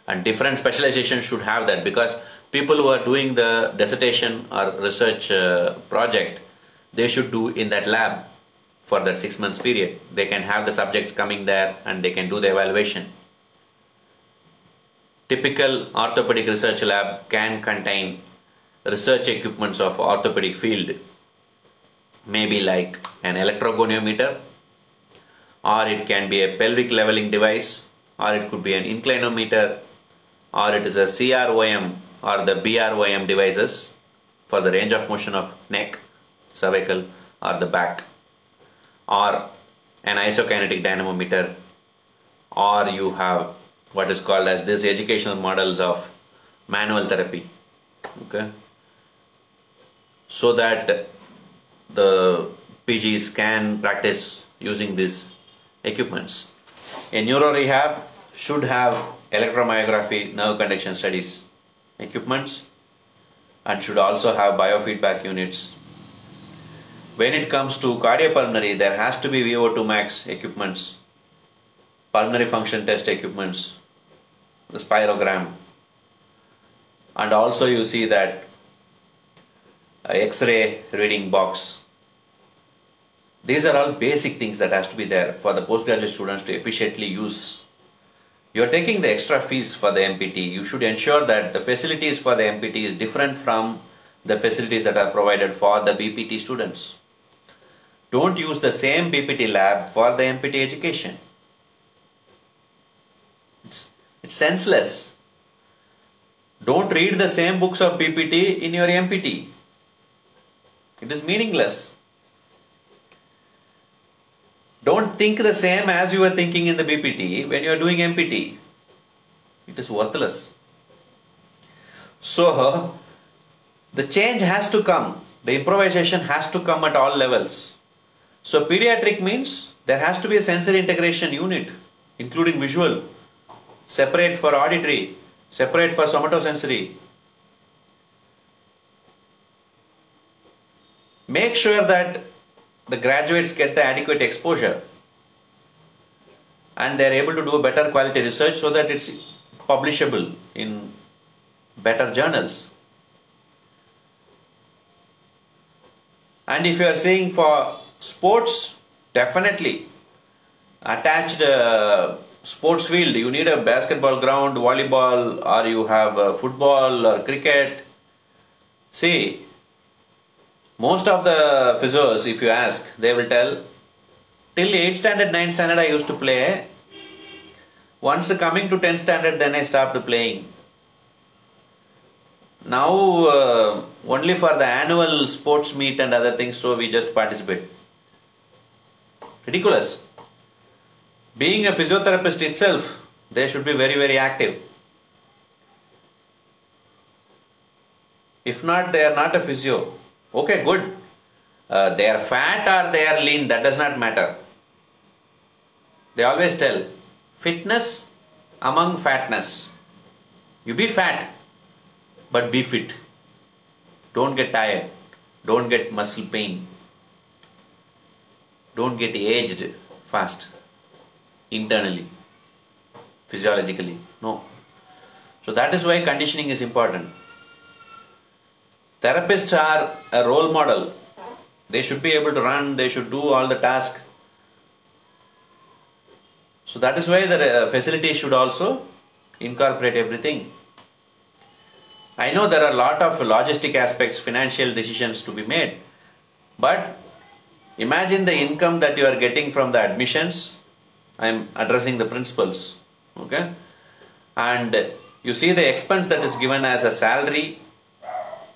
A: and different specializations should have that because people who are doing the dissertation or research uh, project they should do in that lab for that six months period. They can have the subjects coming there and they can do the evaluation. Typical orthopedic research lab can contain research equipments of orthopedic field. Maybe like an electrogoniometer or it can be a pelvic leveling device or it could be an inclinometer or it is a CROM or the BROM devices for the range of motion of neck, cervical or the back or an isokinetic dynamometer or you have what is called as this educational models of manual therapy okay? So that the PGs can practice using these equipments. A neuro rehab should have electromyography, nerve conduction studies equipments and should also have biofeedback units. When it comes to cardiopulmonary, there has to be VO2 max equipments, pulmonary function test equipments, the spirogram, and also you see that uh, X-ray reading box. These are all basic things that has to be there for the postgraduate students to efficiently use. You are taking the extra fees for the MPT. You should ensure that the facilities for the MPT is different from the facilities that are provided for the BPT students. Don't use the same BPT lab for the MPT education. It's, it's senseless. Don't read the same books of BPT in your MPT. It is meaningless. Don't think the same as you were thinking in the BPT when you are doing MPT. It is worthless. So, the change has to come. The improvisation has to come at all levels. So, pediatric means there has to be a sensory integration unit, including visual, separate for auditory, separate for somatosensory, make sure that the graduates get the adequate exposure and they're able to do a better quality research so that it's publishable in better journals. And if you are saying for sports, definitely attached uh, sports field, you need a basketball ground, volleyball, or you have uh, football or cricket. See, most of the physios, if you ask, they will tell, till 8th standard, 9th standard I used to play. Once coming to 10th standard, then I stopped playing. Now, uh, only for the annual sports meet and other things, so we just participate. Ridiculous. Being a physiotherapist itself, they should be very, very active. If not, they are not a physio. Okay, good. Uh, they are fat or they are lean, that does not matter. They always tell fitness among fatness. You be fat, but be fit. Don't get tired. Don't get muscle pain. Don't get aged fast internally, physiologically. No. So that is why conditioning is important. Therapists are a role model. They should be able to run, they should do all the tasks. So that is why the uh, facility should also incorporate everything. I know there are a lot of logistic aspects, financial decisions to be made, but imagine the income that you are getting from the admissions. I am addressing the principals, okay? And you see the expense that is given as a salary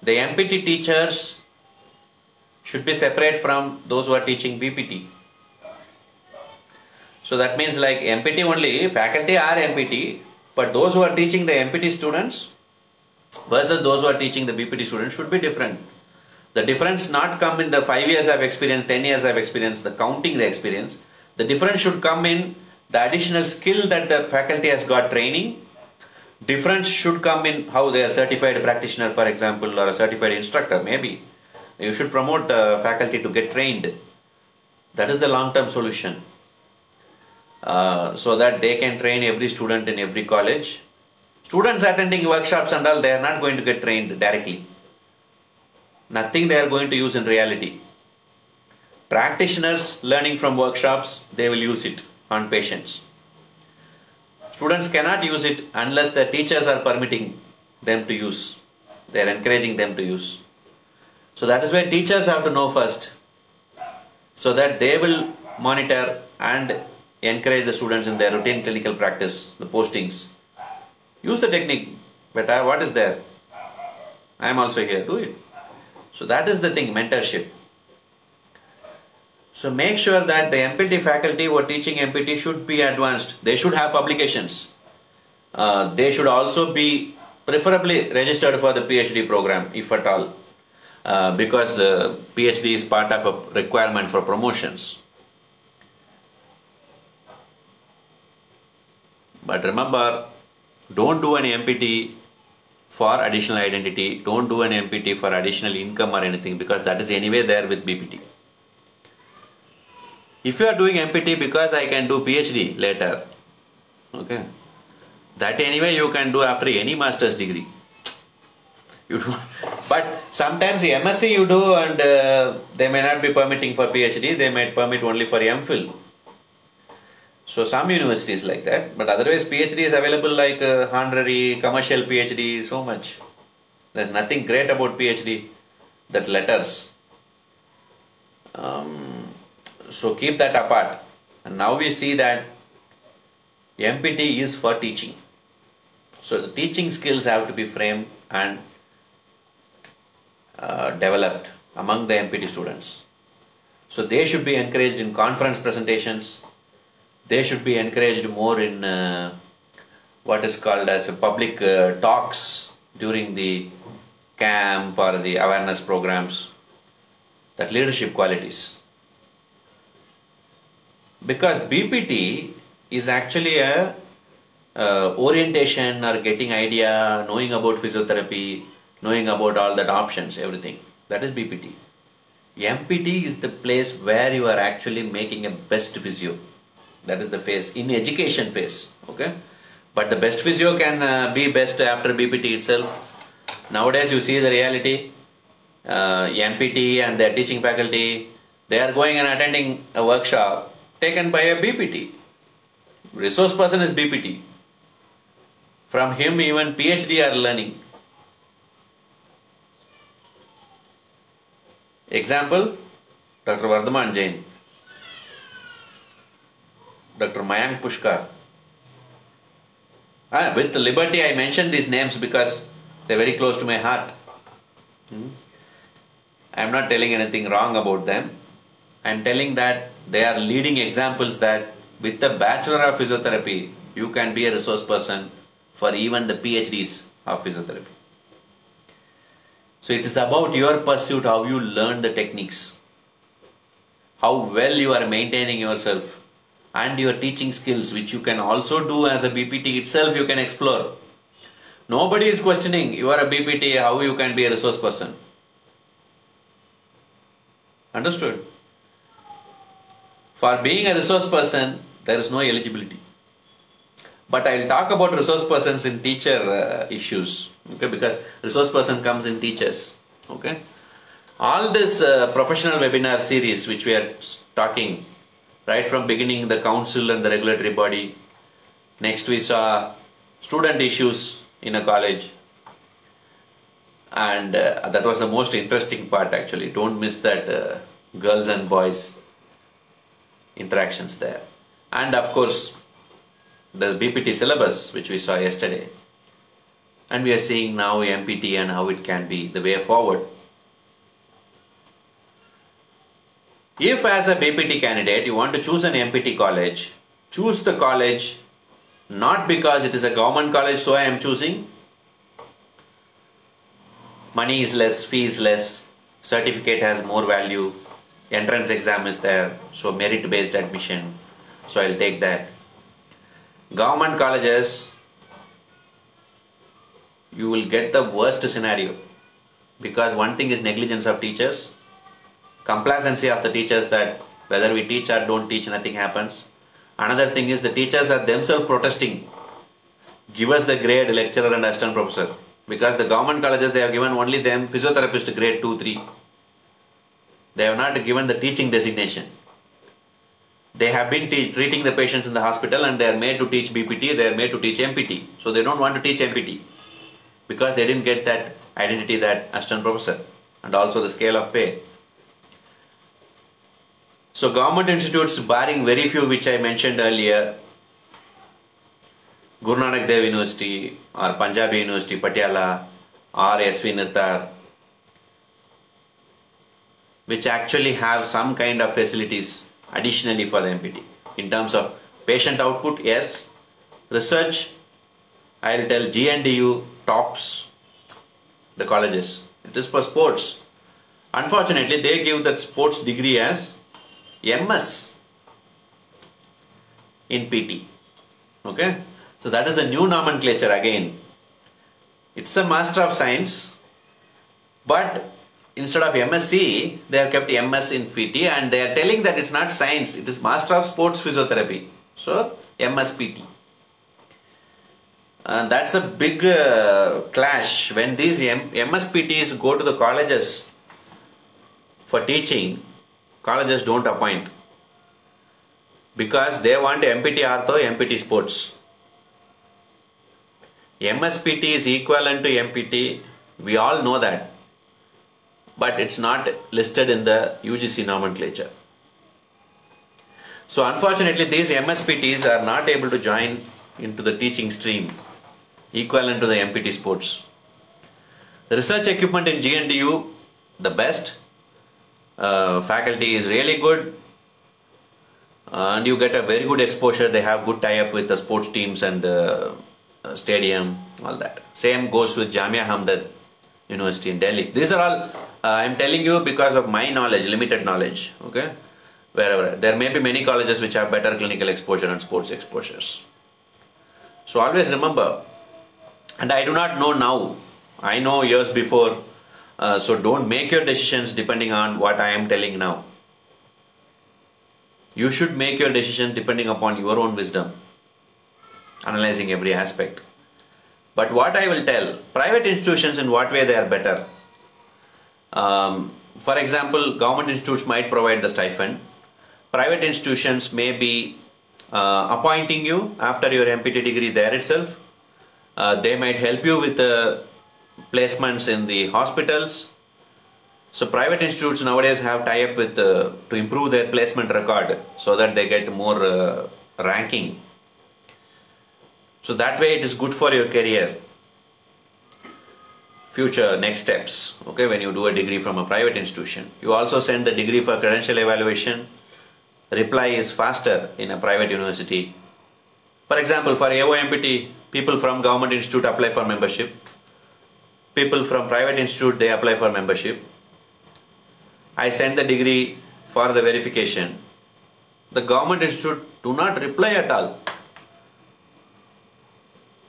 A: the MPT teachers should be separate from those who are teaching BPT. So that means like MPT only, faculty are MPT, but those who are teaching the MPT students versus those who are teaching the BPT students should be different. The difference not come in the 5 years I've experienced, 10 years I've experienced, the counting the experience. The difference should come in the additional skill that the faculty has got training difference should come in how they are certified practitioner for example or a certified instructor maybe. You should promote the faculty to get trained. That is the long term solution. Uh, so that they can train every student in every college. Students attending workshops and all they are not going to get trained directly. Nothing they are going to use in reality. Practitioners learning from workshops they will use it on patients Students cannot use it unless the teachers are permitting them to use. They are encouraging them to use. So that is why teachers have to know first. So that they will monitor and encourage the students in their routine clinical practice, the postings. Use the technique. But what is there? I am also here. Do it. So that is the thing, mentorship. So make sure that the MPT faculty who are teaching MPT should be advanced. They should have publications. Uh, they should also be preferably registered for the PhD program if at all. Uh, because uh, PhD is part of a requirement for promotions. But remember, don't do an MPT for additional identity. Don't do an MPT for additional income or anything because that is anyway there with BPT. If you are doing MPT because I can do PhD later, okay, that anyway you can do after any master's degree. You do, but sometimes the MSc you do and uh, they may not be permitting for PhD. They might permit only for MPhil. So some universities like that, but otherwise PhD is available like uh, honorary, commercial PhD, so much. There's nothing great about PhD, that letters. Um, so keep that apart. And now we see that MPT is for teaching. So the teaching skills have to be framed and uh, developed among the MPT students. So they should be encouraged in conference presentations, they should be encouraged more in uh, what is called as public uh, talks during the camp or the awareness programs that leadership qualities because bpt is actually a uh, orientation or getting idea knowing about physiotherapy knowing about all that options everything that is bpt mpt is the place where you are actually making a best physio that is the phase in education phase. Okay, but the best physio can uh, be best after BPT itself. Nowadays, you see the reality. Uh, MPT and their teaching faculty, they are going and attending a workshop taken by a BPT. Resource person is BPT. From him, even PhD are learning. Example, Dr. Vardhaman Jain. Dr. Mayank Pushkar. Ah, with liberty, I mention these names because they're very close to my heart. Hmm? I'm not telling anything wrong about them. I'm telling that they are leading examples that with the Bachelor of Physiotherapy, you can be a resource person for even the PhDs of physiotherapy. So it is about your pursuit, how you learn the techniques, how well you are maintaining yourself, and your teaching skills which you can also do as a BPT itself you can explore. Nobody is questioning you are a BPT how you can be a resource person. Understood? For being a resource person there is no eligibility. But I will talk about resource persons in teacher uh, issues okay because resource person comes in teachers okay all this uh, professional webinar series which we are talking right from beginning the council and the regulatory body. Next we saw student issues in a college and uh, that was the most interesting part actually. Don't miss that uh, girls and boys interactions there. And of course the BPT syllabus which we saw yesterday. And we are seeing now MPT and how it can be the way forward. If as a BPT candidate you want to choose an MPT college, choose the college not because it is a government college so I am choosing. Money is less, fee is less, certificate has more value, entrance exam is there, so merit based admission, so I'll take that. Government colleges, you will get the worst scenario because one thing is negligence of teachers complacency of the teachers that whether we teach or don't teach, nothing happens. Another thing is the teachers are themselves protesting. Give us the grade lecturer and assistant professor. Because the government colleges, they have given only them physiotherapist grade 2, 3. They have not given the teaching designation. They have been treating the patients in the hospital and they are made to teach BPT, they are made to teach MPT. So they don't want to teach MPT because they didn't get that identity that assistant professor and also the scale of pay. So government institutes barring very few which I mentioned earlier, Guru Nanak Dev University or Punjabi University Patiala or SVNIRTAR which actually have some kind of facilities additionally for the MPT. In terms of patient output, yes. Research, I'll tell GNDU tops the colleges. It is for sports. Unfortunately, they give that sports degree as MS in PT. Okay. So that is the new nomenclature again. It's a Master of Science, but instead of MSc, they have kept MS in PT and they are telling that it's not science, it is Master of Sports Physiotherapy. So MSPT. And that's a big uh, clash when these M- MSPTs go to the colleges for teaching, colleges don't appoint because they want MPT Ortho, MPT Sports. MSPT is equivalent to MPT, we all know that, but it's not listed in the UGC nomenclature. So, unfortunately, these MSPTs are not able to join into the teaching stream equivalent to the MPT sports. The research equipment in GNDU, the best. Uh, faculty is really good and you get a very good exposure. They have good tie-up with the sports teams and the uh, stadium, all that. Same goes with Jamia Hamdard University in Delhi. These are all uh, I am telling you because of my knowledge, limited knowledge. Okay, wherever there may be many colleges which have better clinical exposure and sports exposures. So always remember, and I do not know now. I know years before. Uh, so don't make your decisions depending on what I am telling now. You should make your decision depending upon your own wisdom, analyzing every aspect. But what I will tell, private institutions in what way they are better. Um, for example, government institutes might provide the stipend. Private institutions may be uh, appointing you after your MPT degree there itself. Uh, they might help you with the placements in the hospitals. So private institutes nowadays have tie-up with uh, to improve their placement record so that they get more uh, ranking. So that way it is good for your career. Future next steps. Okay, when you do a degree from a private institution, you also send the degree for credential evaluation. Reply is faster in a private university. For example, for AOMPT, people from government institute apply for membership. People from private institute they apply for membership I send the degree for the verification. The government institute do not reply at all.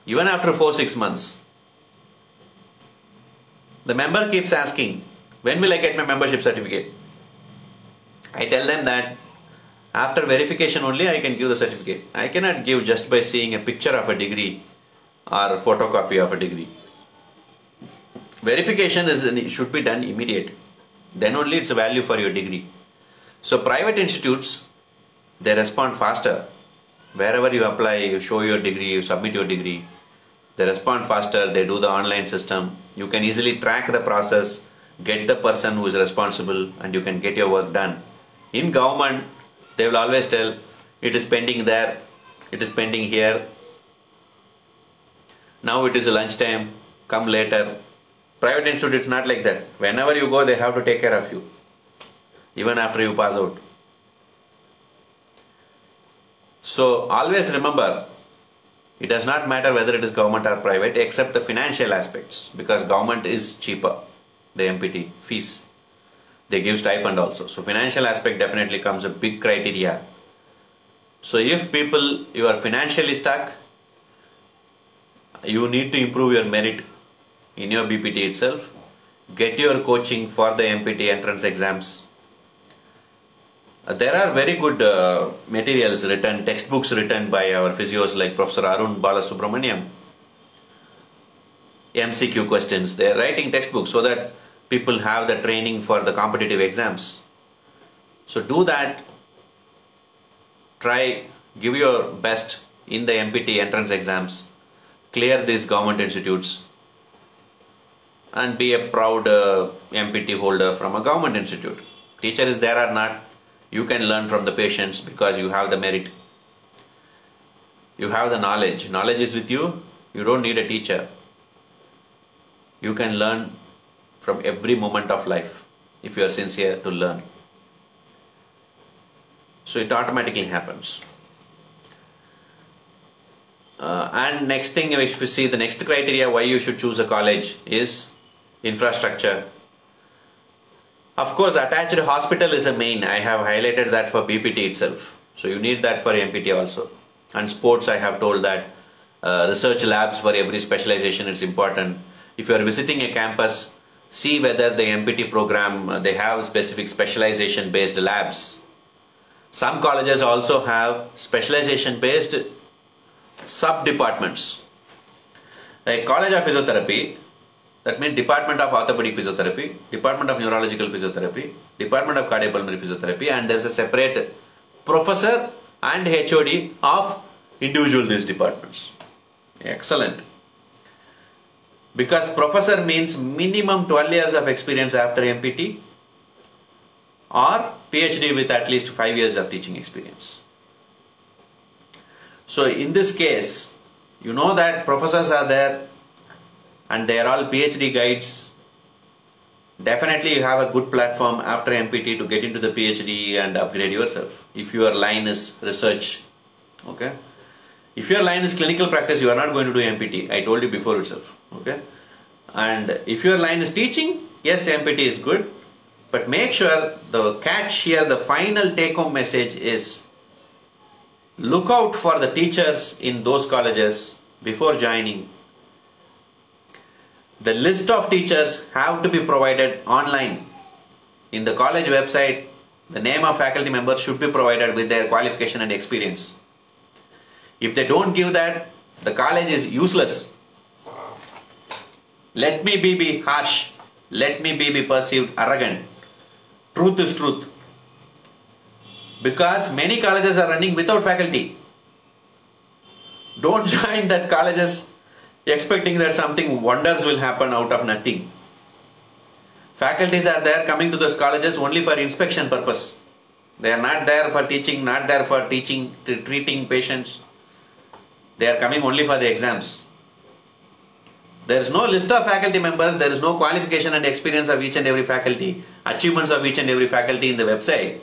A: Even after 4-6 months. The member keeps asking, when will I get my membership certificate? I tell them that after verification only I can give the certificate. I cannot give just by seeing a picture of a degree or a photocopy of a degree. Verification is should be done immediate then only it's a value for your degree. So private institutes, they respond faster. Wherever you apply, you show your degree, you submit your degree, they respond faster, they do the online system. You can easily track the process, get the person who is responsible and you can get your work done. In government, they will always tell, it is pending there, it is pending here. Now it is lunchtime, come later, Private institute, it's not like that. Whenever you go, they have to take care of you, even after you pass out. So always remember, it does not matter whether it is government or private, except the financial aspects, because government is cheaper, the MPT fees. They give stipend also. So financial aspect definitely comes a big criteria. So if people you are financially stuck, you need to improve your merit in your BPT itself. Get your coaching for the MPT entrance exams. Uh, there are very good uh, materials written, textbooks written by our physios like Professor Arun Balasubramaniam. MCQ questions. They are writing textbooks so that people have the training for the competitive exams. So do that. Try, give your best in the MPT entrance exams. Clear these government institutes and be a proud uh, MPT holder from a government institute. Teacher is there or not, you can learn from the patients because you have the merit. You have the knowledge. Knowledge is with you. You don't need a teacher. You can learn from every moment of life if you are sincere to learn. So it automatically happens. Uh, and next thing, if we see the next criteria why you should choose a college is infrastructure. Of course, attached hospital is a main. I have highlighted that for BPT itself. So you need that for MPT also. And sports, I have told that uh, research labs for every specialization is important if you are visiting a campus see whether the mpt program uh, they have specific specialization based labs some colleges also have specialization based sub departments like college of physiotherapy that means department of orthopedic physiotherapy department of neurological physiotherapy department of cardiopulmonary physiotherapy and there's a separate professor and hod of individual these departments excellent because professor means minimum 12 years of experience after mpt or PhD with at least 5 years of teaching experience. So in this case, you know that professors are there and they are all PhD guides. Definitely you have a good platform after MPT to get into the PhD and upgrade yourself. If your line is research, okay. If your line is clinical practice, you are not going to do MPT. I told you before itself, okay. And if your line is teaching, yes, MPT is good but make sure the catch here, the final take home message is look out for the teachers in those colleges before joining. The list of teachers have to be provided online. In the college website, the name of faculty members should be provided with their qualification and experience. If they don't give that, the college is useless. Let me be, be harsh. Let me be, be perceived arrogant truth is truth. Because many colleges are running without faculty. Don't join that colleges expecting that something wonders will happen out of nothing. Faculties are there coming to those colleges only for inspection purpose. They are not there for teaching, not there for teaching, treating patients. They are coming only for the exams. There is no list of faculty members, there is no qualification and experience of each and every faculty, achievements of each and every faculty in the website.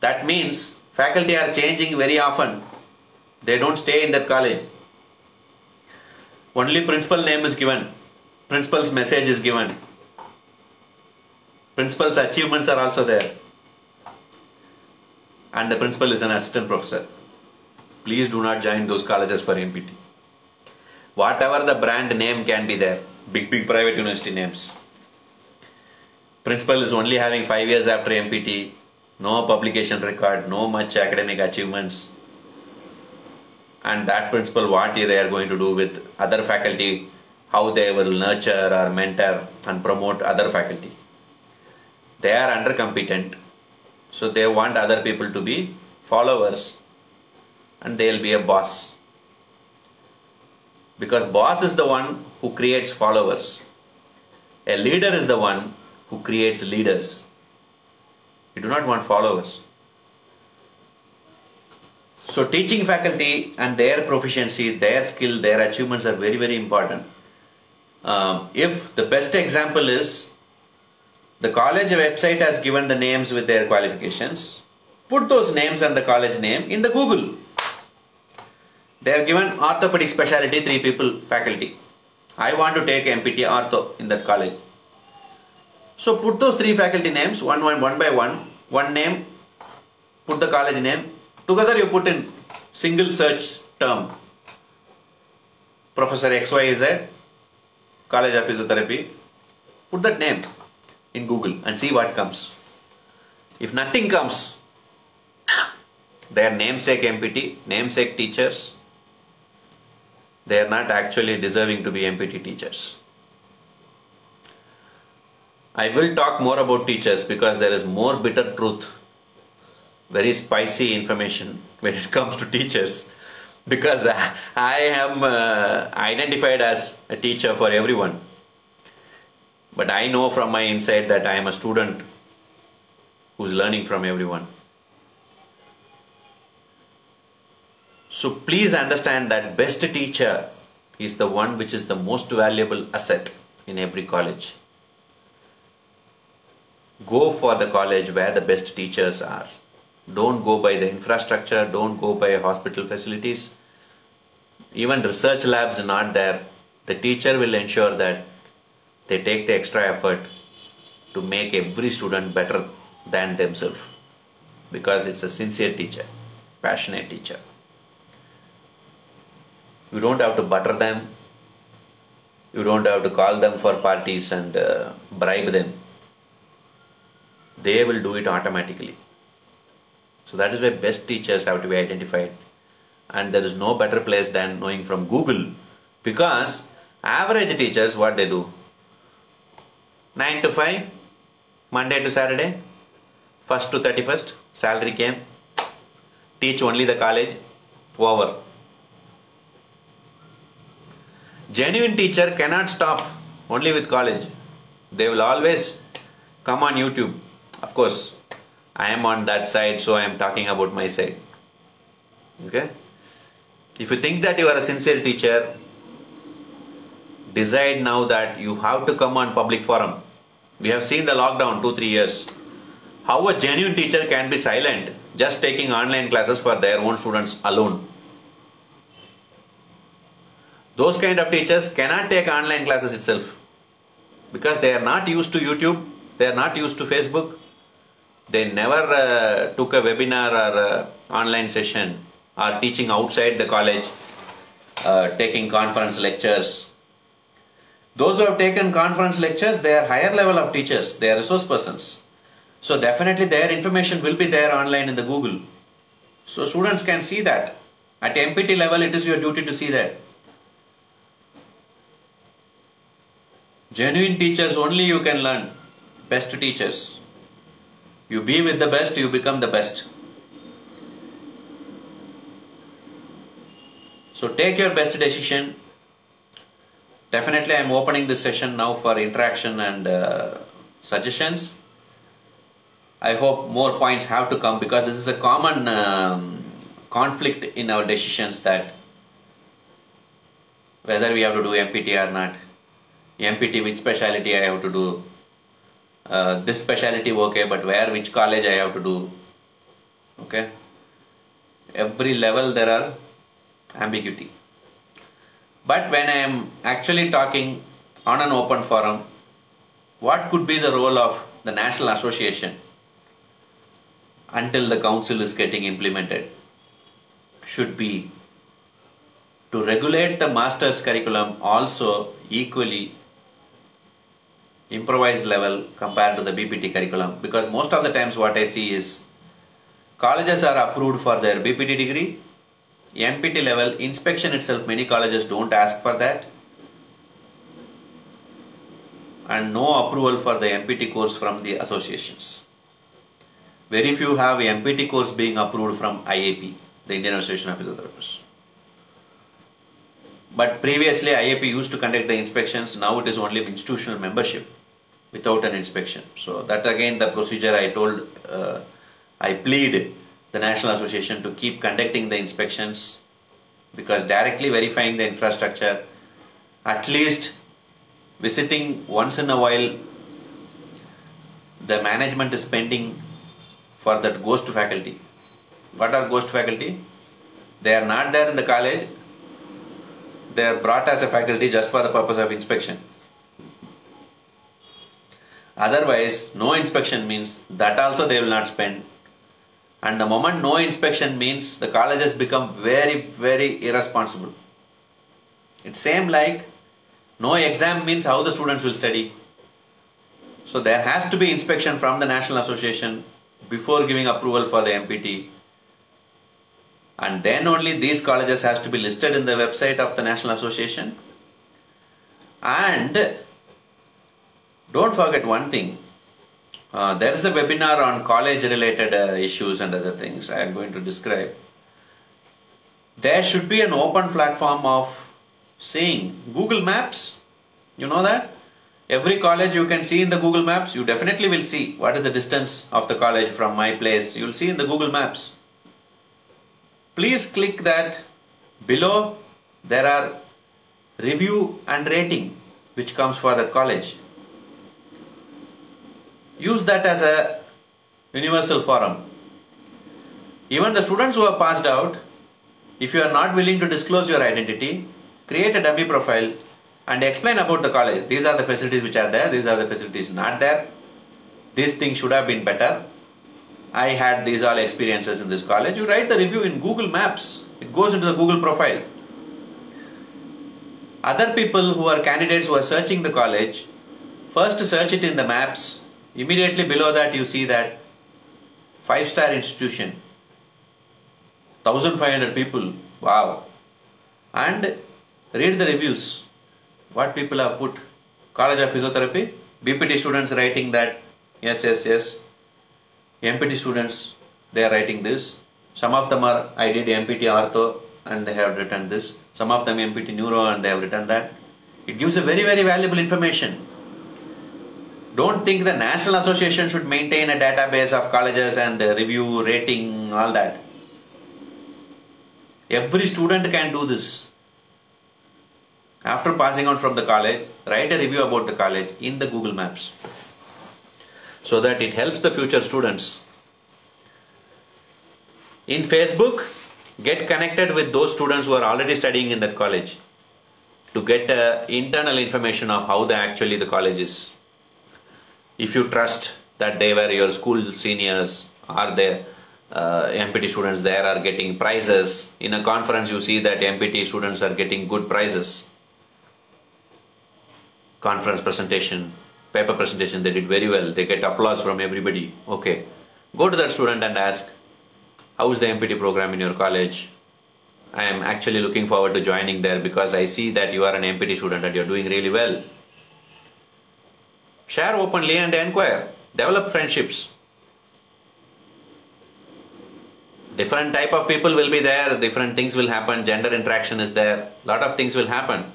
A: That means faculty are changing very often. They don't stay in that college. Only principal name is given, principal's message is given, principal's achievements are also there, and the principal is an assistant professor. Please do not join those colleges for MPT whatever the brand name can be there. Big big private university names. Principal is only having 5 years after mpt no publication record no much academic achievements and that principal what they are going to do with other faculty how they will nurture or mentor and promote other faculty. They are under competent. So they want other people to be followers and they'll be a boss. Because boss is the one who creates followers. A leader is the one who creates leaders. You do not want followers so teaching faculty and their proficiency their skill their achievements are very very important um, if the best example is the college website has given the names with their qualifications put those names and the college name in the google they have given orthopedic specialty three people faculty. I want to take MPT ortho in that college. So put those three faculty names one, one, one by one, one name, put the college name. Together you put in single search term. Professor XY is XYZ, College of Physiotherapy. Put that name in Google and see what comes. If nothing comes, their namesake MPT, namesake teachers, they are not actually deserving to be MPT teachers. I will talk more about teachers because there is more bitter truth, very spicy information when it comes to teachers because I am uh, identified as a teacher for everyone. But I know from my inside that I am a student who's learning from everyone. So please understand that best teacher is the one which is the most valuable asset in every college. Go for the college where the best teachers are. Don't go by the infrastructure, don't go by hospital facilities. Even research labs are not there. The teacher will ensure that they take the extra effort to make every student better than themselves because it's a sincere teacher, passionate teacher. You don't have to butter them. You don't have to call them for parties and uh, bribe them. They will do it automatically. So that is why best teachers have to be identified. And there is no better place than knowing from Google. Because average teachers what they do? 9 to 5 Monday to Saturday. 1st to 31st salary came. Teach only the college over. Genuine teacher cannot stop only with college. They will always come on youtube. Of course i am on that side so i am talking about my side. Okay? If you think that you are a sincere teacher decide now that you have to come on public forum. We have seen the lockdown 2 3 years. How a genuine teacher can be silent just taking online classes for their own students alone? Those kind of teachers cannot take online classes itself because they are not used to youtube they are not used to facebook they never uh, took a webinar or uh, online session or teaching outside the college uh, taking conference lectures those who have taken conference lectures, they are higher level of teachers, they are resource persons. So definitely their information will be there online in the Google. So students can see that. At MPT level, it is your duty to see that. Genuine teachers only you can learn. Best teachers. You be with the best, you become the best. So take your best decision definitely I'm opening this session now for interaction and uh, suggestions. I hope more points have to come because this is a common um, conflict in our decisions that whether we have to do MPT or not. MPT which specialty I have to do. Uh, this specialty okay but where which college I have to do. Okay. Every level there are ambiguity. But when I am actually talking on an open forum, what could be the role of the National Association until the council is getting implemented should be to regulate the master's curriculum also equally improvised level compared to the BPT curriculum. Because most of the times what I see is colleges are approved for their BPT degree. MPT level inspection itself many colleges don't ask for that. And no approval for the MPT course from the associations. Very few have MPT course being approved from IAP, the Indian Association of Physiotherapists. But previously IAP used to conduct the inspections, now it is only institutional membership without an inspection. So that again the procedure I told, uh, I plead the National Association to keep conducting the inspections because directly verifying the infrastructure, at least visiting once in a while, the management is spending for that ghost faculty. What are ghost faculty? They are not there in the college, they are brought as a faculty just for the purpose of inspection. Otherwise, no inspection means that also they will not spend and the moment no inspection means the colleges become very, very irresponsible. It's same like no exam means how the students will study. So there has to be inspection from the National Association before giving approval for the MPT. And then only these colleges has to be listed in the website of the National Association. And don't forget one thing, uh, there is a webinar on college related uh, issues and other things I am going to describe. There should be an open platform of seeing Google Maps. You know that? Every college you can see in the Google Maps, you definitely will see what is the distance of the college from my place. You will see in the Google Maps. Please click that below there are review and rating which comes for that college use that as a universal forum. Even the students who have passed out, if you are not willing to disclose your identity, create a dummy profile and explain about the college. These are the facilities which are there, these are the facilities not there. These things should have been better. I had these all experiences in this college. You write the review in Google Maps. It goes into the Google profile. other people who are candidates who are searching the college first search it in the maps immediately below that you see that five star institution 1500 people wow. And read the reviews. What people have put. College of physiotherapy bpt students writing that yes yes yes. Mpt students they are writing this. Some of them are i did mpt ortho and they have written this. Some of them mpt neuro and they have written that. It gives a very very valuable information don't think the national association should maintain a database of colleges and uh, review rating all that. Every student can do this. After passing out from the college write a review about the college in the google maps. So that it helps the future students. In facebook get connected with those students who are already studying in that college to get uh, internal information of how the actually the college is if you trust that they were your school seniors or the uh, MPT students there are getting prizes. In a conference, you see that MPT students are getting good prizes. Conference presentation, paper presentation, they did very well. They get applause from everybody. Okay. Go to that student and ask, How is the MPT program in your college? I am actually looking forward to joining there because I see that you are an MPT student and you are doing really well. Share openly and inquire. Develop friendships. Different type of people will be there, different things will happen, gender interaction is there, lot of things will happen.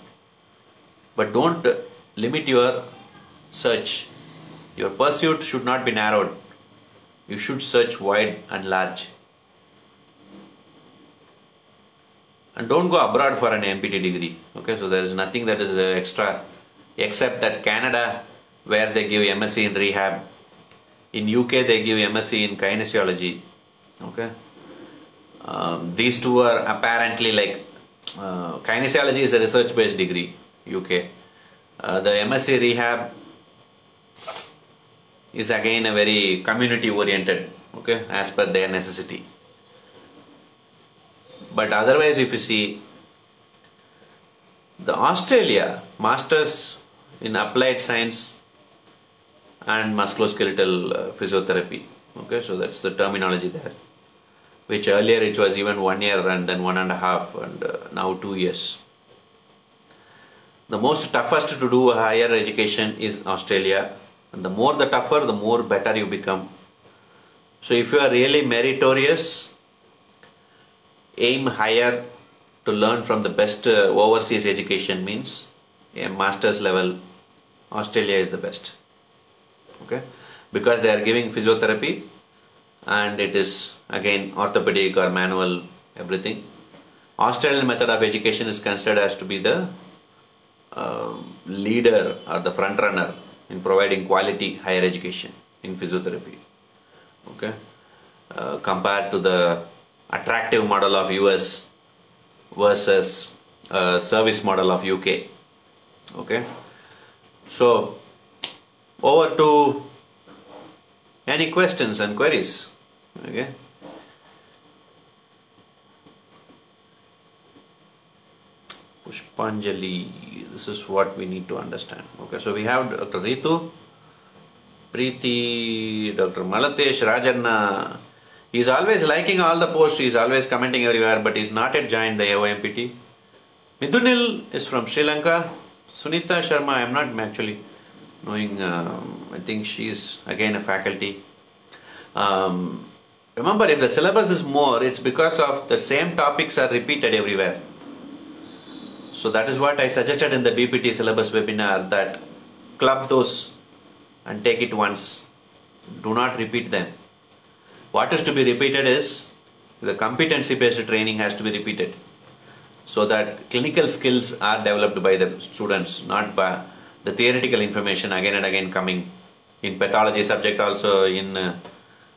A: But don't limit your search. Your pursuit should not be narrowed. You should search wide and large. And don't go abroad for an MPT degree. Okay, so there is nothing that is uh, extra except that Canada where they give MSc in rehab. In UK they give MSc in kinesiology. Okay. Um, these two are apparently like uh, kinesiology is a research based degree, UK. Uh, the MSc rehab is again a very community oriented, okay, as per their necessity. But otherwise, if you see the Australia Masters in Applied Science and Musculoskeletal uh, Physiotherapy, okay, so that's the terminology there which earlier it was even one year and then one and a half and uh, now two years. The most toughest to do a higher education is Australia and the more the tougher the more better you become. So if you are really meritorious, aim higher to learn from the best uh, overseas education means a master's level Australia is the best. Okay? Because they are giving physiotherapy and it is again orthopedic or manual everything. Australian method of education is considered as to be the uh, leader or the front runner in providing quality higher education in physiotherapy. Okay? Uh, compared to the attractive model of us versus uh, service model of uk okay? So over to any questions and queries Okay. Pushpanjali, this is what we need to understand. Okay, so we have Dr. Ritu, Preeti, Dr. Malatesh, Rajanna. He's always liking all the posts, he's always commenting everywhere, but he's not yet joined the AOMPT. Midunil is from Sri Lanka. Sunita Sharma, I'm not actually knowing, um, I think she is again a faculty. Um, Remember, if the syllabus is more, it's because of the same topics are repeated everywhere. So that is what I suggested in the BPT syllabus webinar that club those and take it once. Do not repeat them. What is to be repeated is the competency based training has to be repeated so that clinical skills are developed by the students, not by the theoretical information again and again coming in pathology subject also in uh,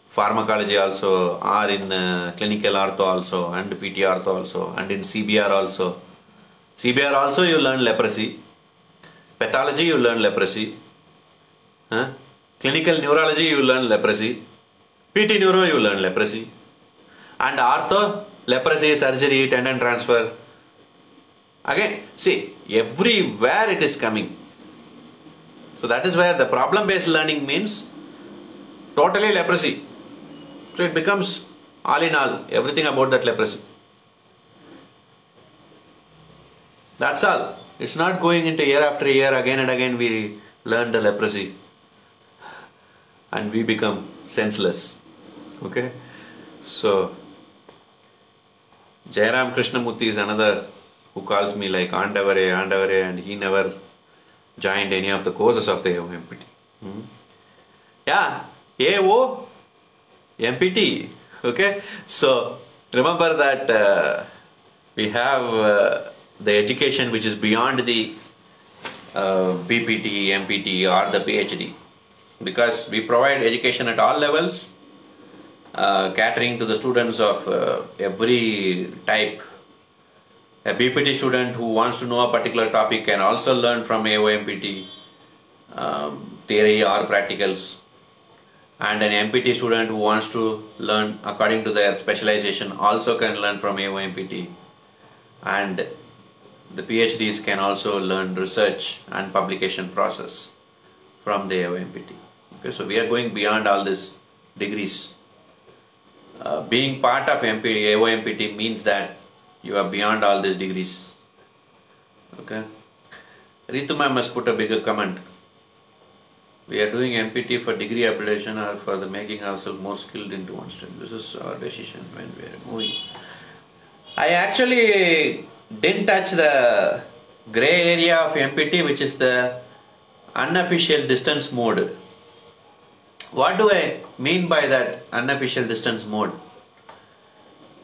A: pharmacology also or in uh, clinical ortho also and PT also and in CBR also. CBR also you learn leprosy. Pathology you learn leprosy. Huh? Clinical neurology you learn leprosy. PT neuro you learn leprosy. And ortho leprosy, surgery, tendon transfer. Again, see, everywhere it is coming. So that is where the problem based learning means totally leprosy. So it becomes all in all, everything about that leprosy. That's all. It's not going into year after year, again and again we learn the leprosy and we become senseless. Okay? So, Jairam Krishnamurthy is another who calls me like Andavare, Andavare, and he never joined any of the courses of the MPT. Hmm? Yeah, AO, MPT. Okay? So, remember that uh, we have uh, the education which is beyond the uh, BPT, MPT, or the PhD because we provide education at all levels, uh, catering to the students of uh, every type. A BPT student who wants to know a particular topic can also learn from AOMPT um, theory or practicals. And an MPT student who wants to learn according to their specialization also can learn from AOMPT. And the PhDs can also learn research and publication process from the AOMPT. Okay, so we are going beyond all these degrees. Uh, being part of MPT, AOMPT means that you are beyond all these degrees. Okay. Rituma must put a bigger comment. We are doing MPT for degree application or for the making ourselves more skilled into one stream. This is our decision when we are moving. I actually didn't touch the gray area of MPT, which is the unofficial distance mode. What do I mean by that unofficial distance mode?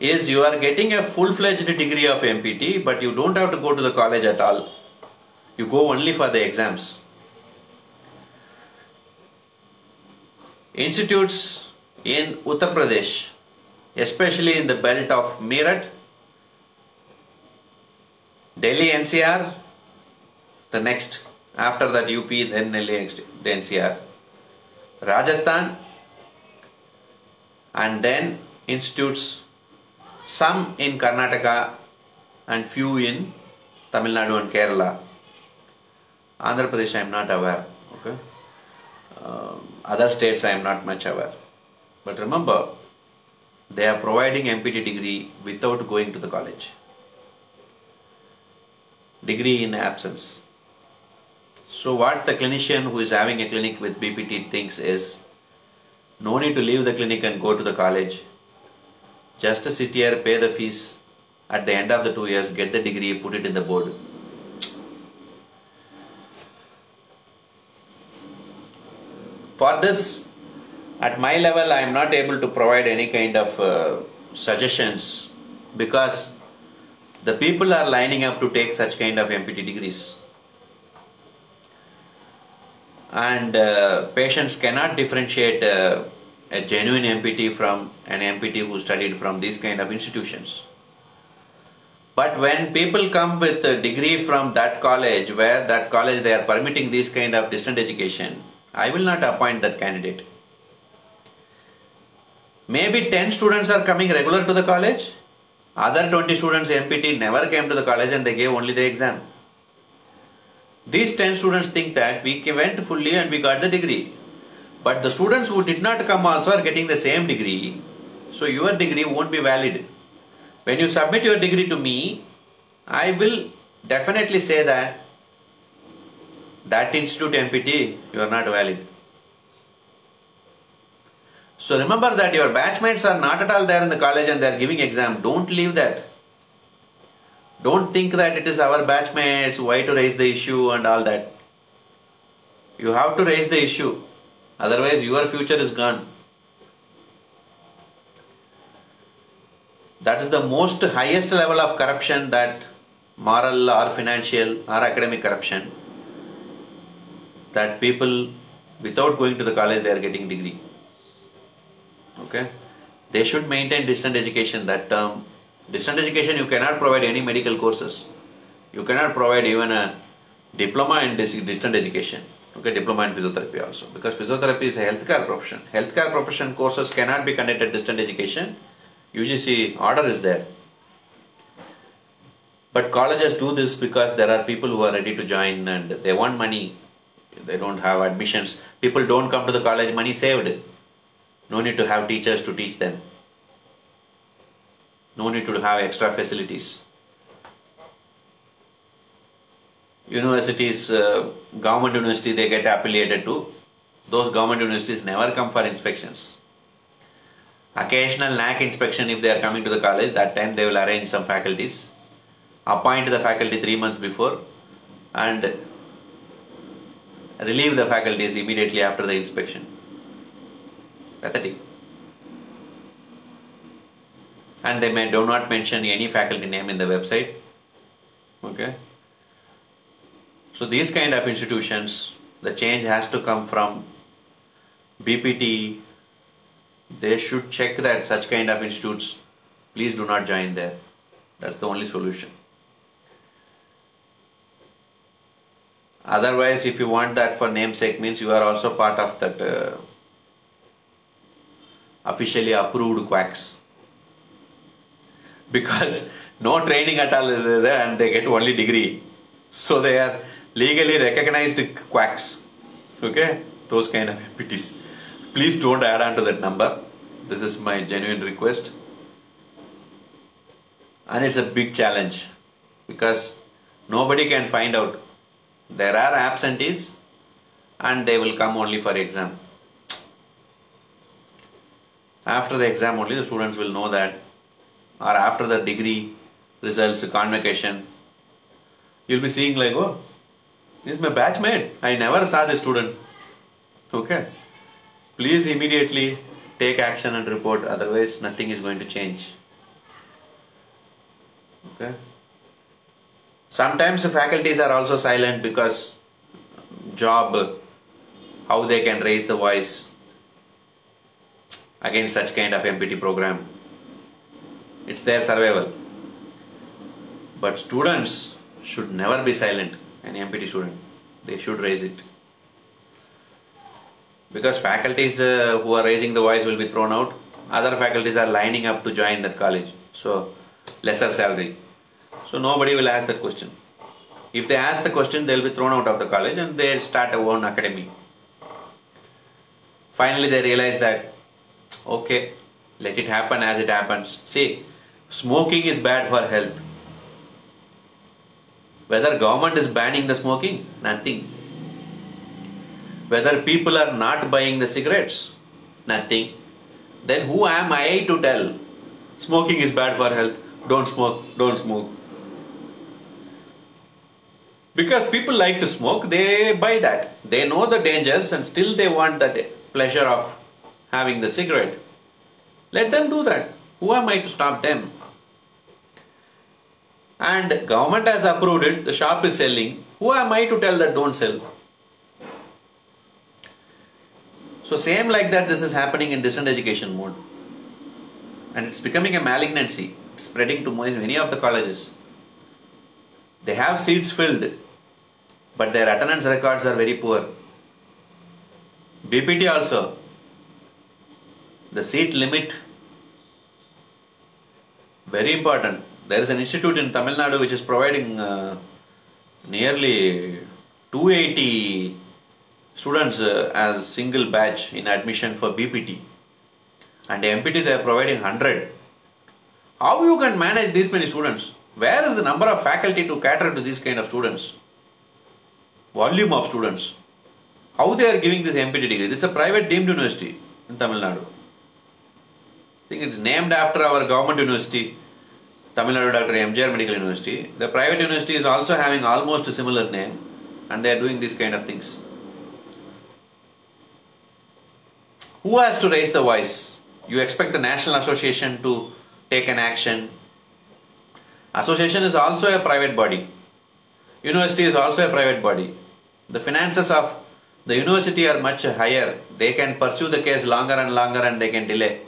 A: Is you are getting a full-fledged degree of MPT but you don't have to go to the college at all. You go only for the exams. Institutes in Uttar Pradesh, especially in the belt of Meerut, Delhi NCR, the next, after that UP, then Delhi NCR. Rajasthan and then institutes some in Karnataka and few in Tamil Nadu and Kerala. Andhra Pradesh I am not aware. Okay. Uh, other states I am not much aware. But remember, they are providing MPT degree without going to the college. Degree in absence. So what the clinician who is having a clinic with BPT thinks is no need to leave the clinic and go to the college. Just sit here, pay the fees. At the end of the two years, get the degree, put it in the board. For this, at my level, I am not able to provide any kind of uh, suggestions because the people are lining up to take such kind of MPT degrees and uh, patients cannot differentiate uh, a genuine MPT from an MPT who studied from these kind of institutions. But when people come with a degree from that college where that college they are permitting this kind of distant education, I will not appoint that candidate. Maybe 10 students are coming regular to the college, other 20 students MPT never came to the college and they gave only the exam. These 10 students think that we went fully and we got the degree. But the students who did not come also are getting the same degree. So your degree won't be valid. When you submit your degree to me, I will definitely say that that institute MPT, you are not valid. So remember that your batchmates are not at all there in the college and they are giving exam. Don't leave that. Don't think that it is our batchmates, why to raise the issue and all that. You have to raise the issue, otherwise, your future is gone. That is the most highest level of corruption that moral or financial or academic corruption that people without going to the college they are getting degree okay they should maintain distant education that term Distant education, you cannot provide any medical courses. You cannot provide even a diploma in distant education. Okay, diploma in physiotherapy also. Because physiotherapy is a healthcare profession. Healthcare profession courses cannot be conducted distant education. UGC order is there. But colleges do this because there are people who are ready to join and they want money. They don't have admissions. People don't come to the college, money saved. No need to have teachers to teach them. No need to have extra facilities. Universities, uh, government university, they get affiliated to. Those government universities never come for inspections. Occasional NAAC inspection, if they are coming to the college, that time they will arrange some faculties, appoint the faculty three months before, and relieve the faculties immediately after the inspection. Pathetic. And they may do not mention any faculty name in the website. Okay. So these kind of institutions, the change has to come from BPT. They should check that such kind of institutes, please do not join there. That's the only solution. Otherwise, if you want that for namesake, means you are also part of that uh, officially approved quacks. Because no training at all is there and they get only degree. So they are legally recognized quacks. Okay? Those kind of entities. Please don't add on to that number. This is my genuine request. And it's a big challenge because nobody can find out. There are absentees and they will come only for exam. After the exam only the students will know that or after the degree results convocation you'll be seeing like oh is my batchmate. I never saw this student. Okay. Please immediately take action and report. Otherwise nothing is going to change. Okay. Sometimes the faculties are also silent because job how they can raise the voice against such kind of MPT program. It's their survival. But students should never be silent, any MPT student. They should raise it. Because faculties uh, who are raising the voice will be thrown out. Other faculties are lining up to join that college. So, lesser salary. So, nobody will ask that question. If they ask the question, they'll be thrown out of the college and they start a own academy. Finally, they realize that okay let it happen as it happens see smoking is bad for health whether government is banning the smoking nothing whether people are not buying the cigarettes nothing then who am i to tell smoking is bad for health don't smoke don't smoke because people like to smoke they buy that they know the dangers and still they want that pleasure of having the cigarette. Let them do that. Who am I to stop them? And government has approved it, the shop is selling. Who am I to tell that don't sell? So same like that this is happening in distant education mode. And it's becoming a malignancy, spreading to many of the colleges. They have seats filled, but their attendance records are very poor. BPT also, the seat limit very important there is an institute in Tamil Nadu which is providing uh, nearly 280 students uh, as single batch in admission for BPT and MPT they are providing 100 how you can manage these many students? Where is the number of faculty to cater to these kind of students? Volume of students. How they are giving this MPT degree? This is a private deemed university in Tamil Nadu. I think it's named after our government university, Tamil Nadu Dr. MGR Medical University. The private university is also having almost a similar name and they are doing these kind of things. Who has to raise the voice? You expect the National Association to take an action. Association is also a private body. University is also a private body. The finances of the university are much higher. They can pursue the case longer and longer and they can delay.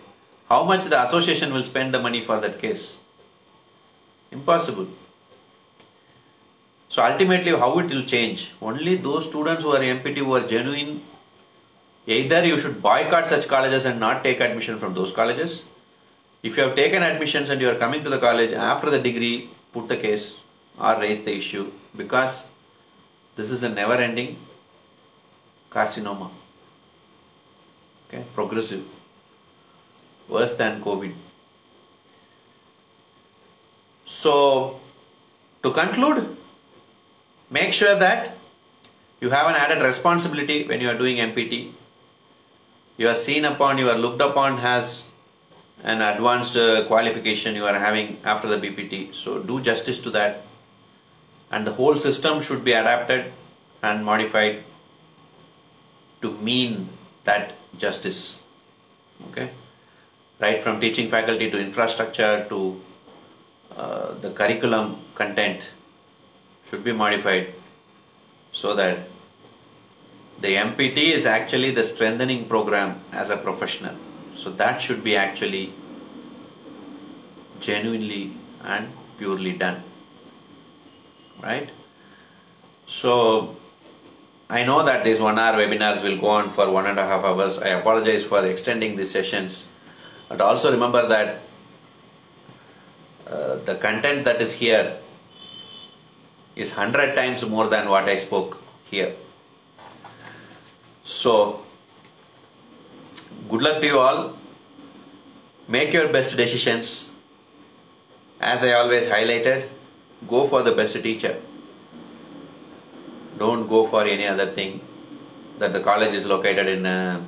A: How much the association will spend the money for that case? Impossible. So ultimately how it will change? Only those students who are MPT who are genuine, either you should boycott such colleges and not take admission from those colleges. If you have taken admissions and you are coming to the college after the degree, put the case. or raise the issue because this is a never ending carcinoma. Okay, progressive, worse than COVID. So, to conclude, make sure that you have an added responsibility when you are doing MPT. You are seen upon, you are looked upon as an advanced uh, qualification you are having after the BPT. So do justice to that. And the whole system should be adapted and modified to mean that justice. Okay? Right from teaching faculty to infrastructure to uh, the curriculum content should be modified so that the MPT is actually the strengthening program as a professional. So that should be actually genuinely and purely done. Right? So I know that these one hour webinars will go on for one and a half hours. I apologize for extending these sessions. But also remember that uh, the content that is here is 100 times more than what I spoke here. So, good luck to you all. Make your best decisions. As I always highlighted, go for the best teacher. Don't go for any other thing. That the college is located in uh,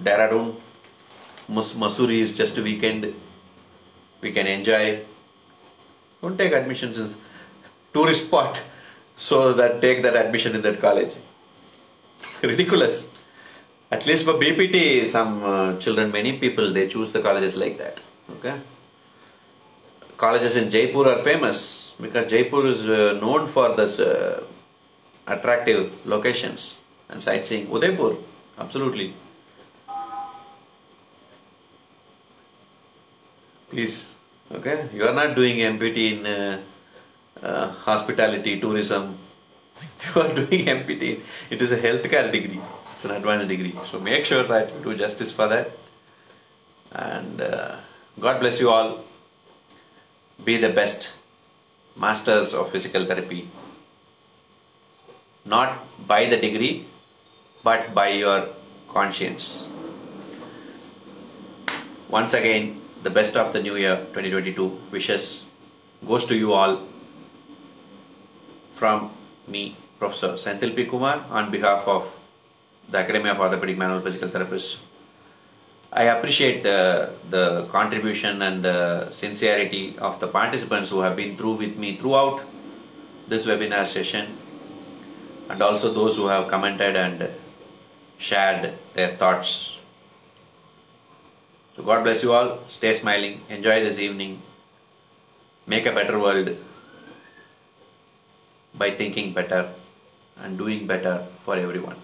A: Dehradun. Mussoorie is just a weekend. We can enjoy. Don't take admissions as tourist spot so that take that admission in that college. Ridiculous. At least for BPT, some uh, children, many people, they choose the colleges like that. Okay. Colleges in Jaipur are famous because Jaipur is uh, known for this uh, attractive locations and sightseeing. Udaipur, absolutely. Please, okay. You are not doing MPT in uh, uh, hospitality, tourism. You are doing MPT. It is a healthcare degree. It's an advanced degree. So make sure that you do justice for that. And uh, God bless you all. Be the best masters of physical therapy. Not by the degree, but by your conscience. Once again, the best of the new year 2022 wishes goes to you all from me, Professor Senthil P. Kumar, on behalf of the Academy of Orthopedic Manual Physical Therapists. I appreciate uh, the contribution and the sincerity of the participants who have been through with me throughout this webinar session and also those who have commented and shared their thoughts. God bless you all. Stay smiling. Enjoy this evening. Make a better world by thinking better and doing better for everyone.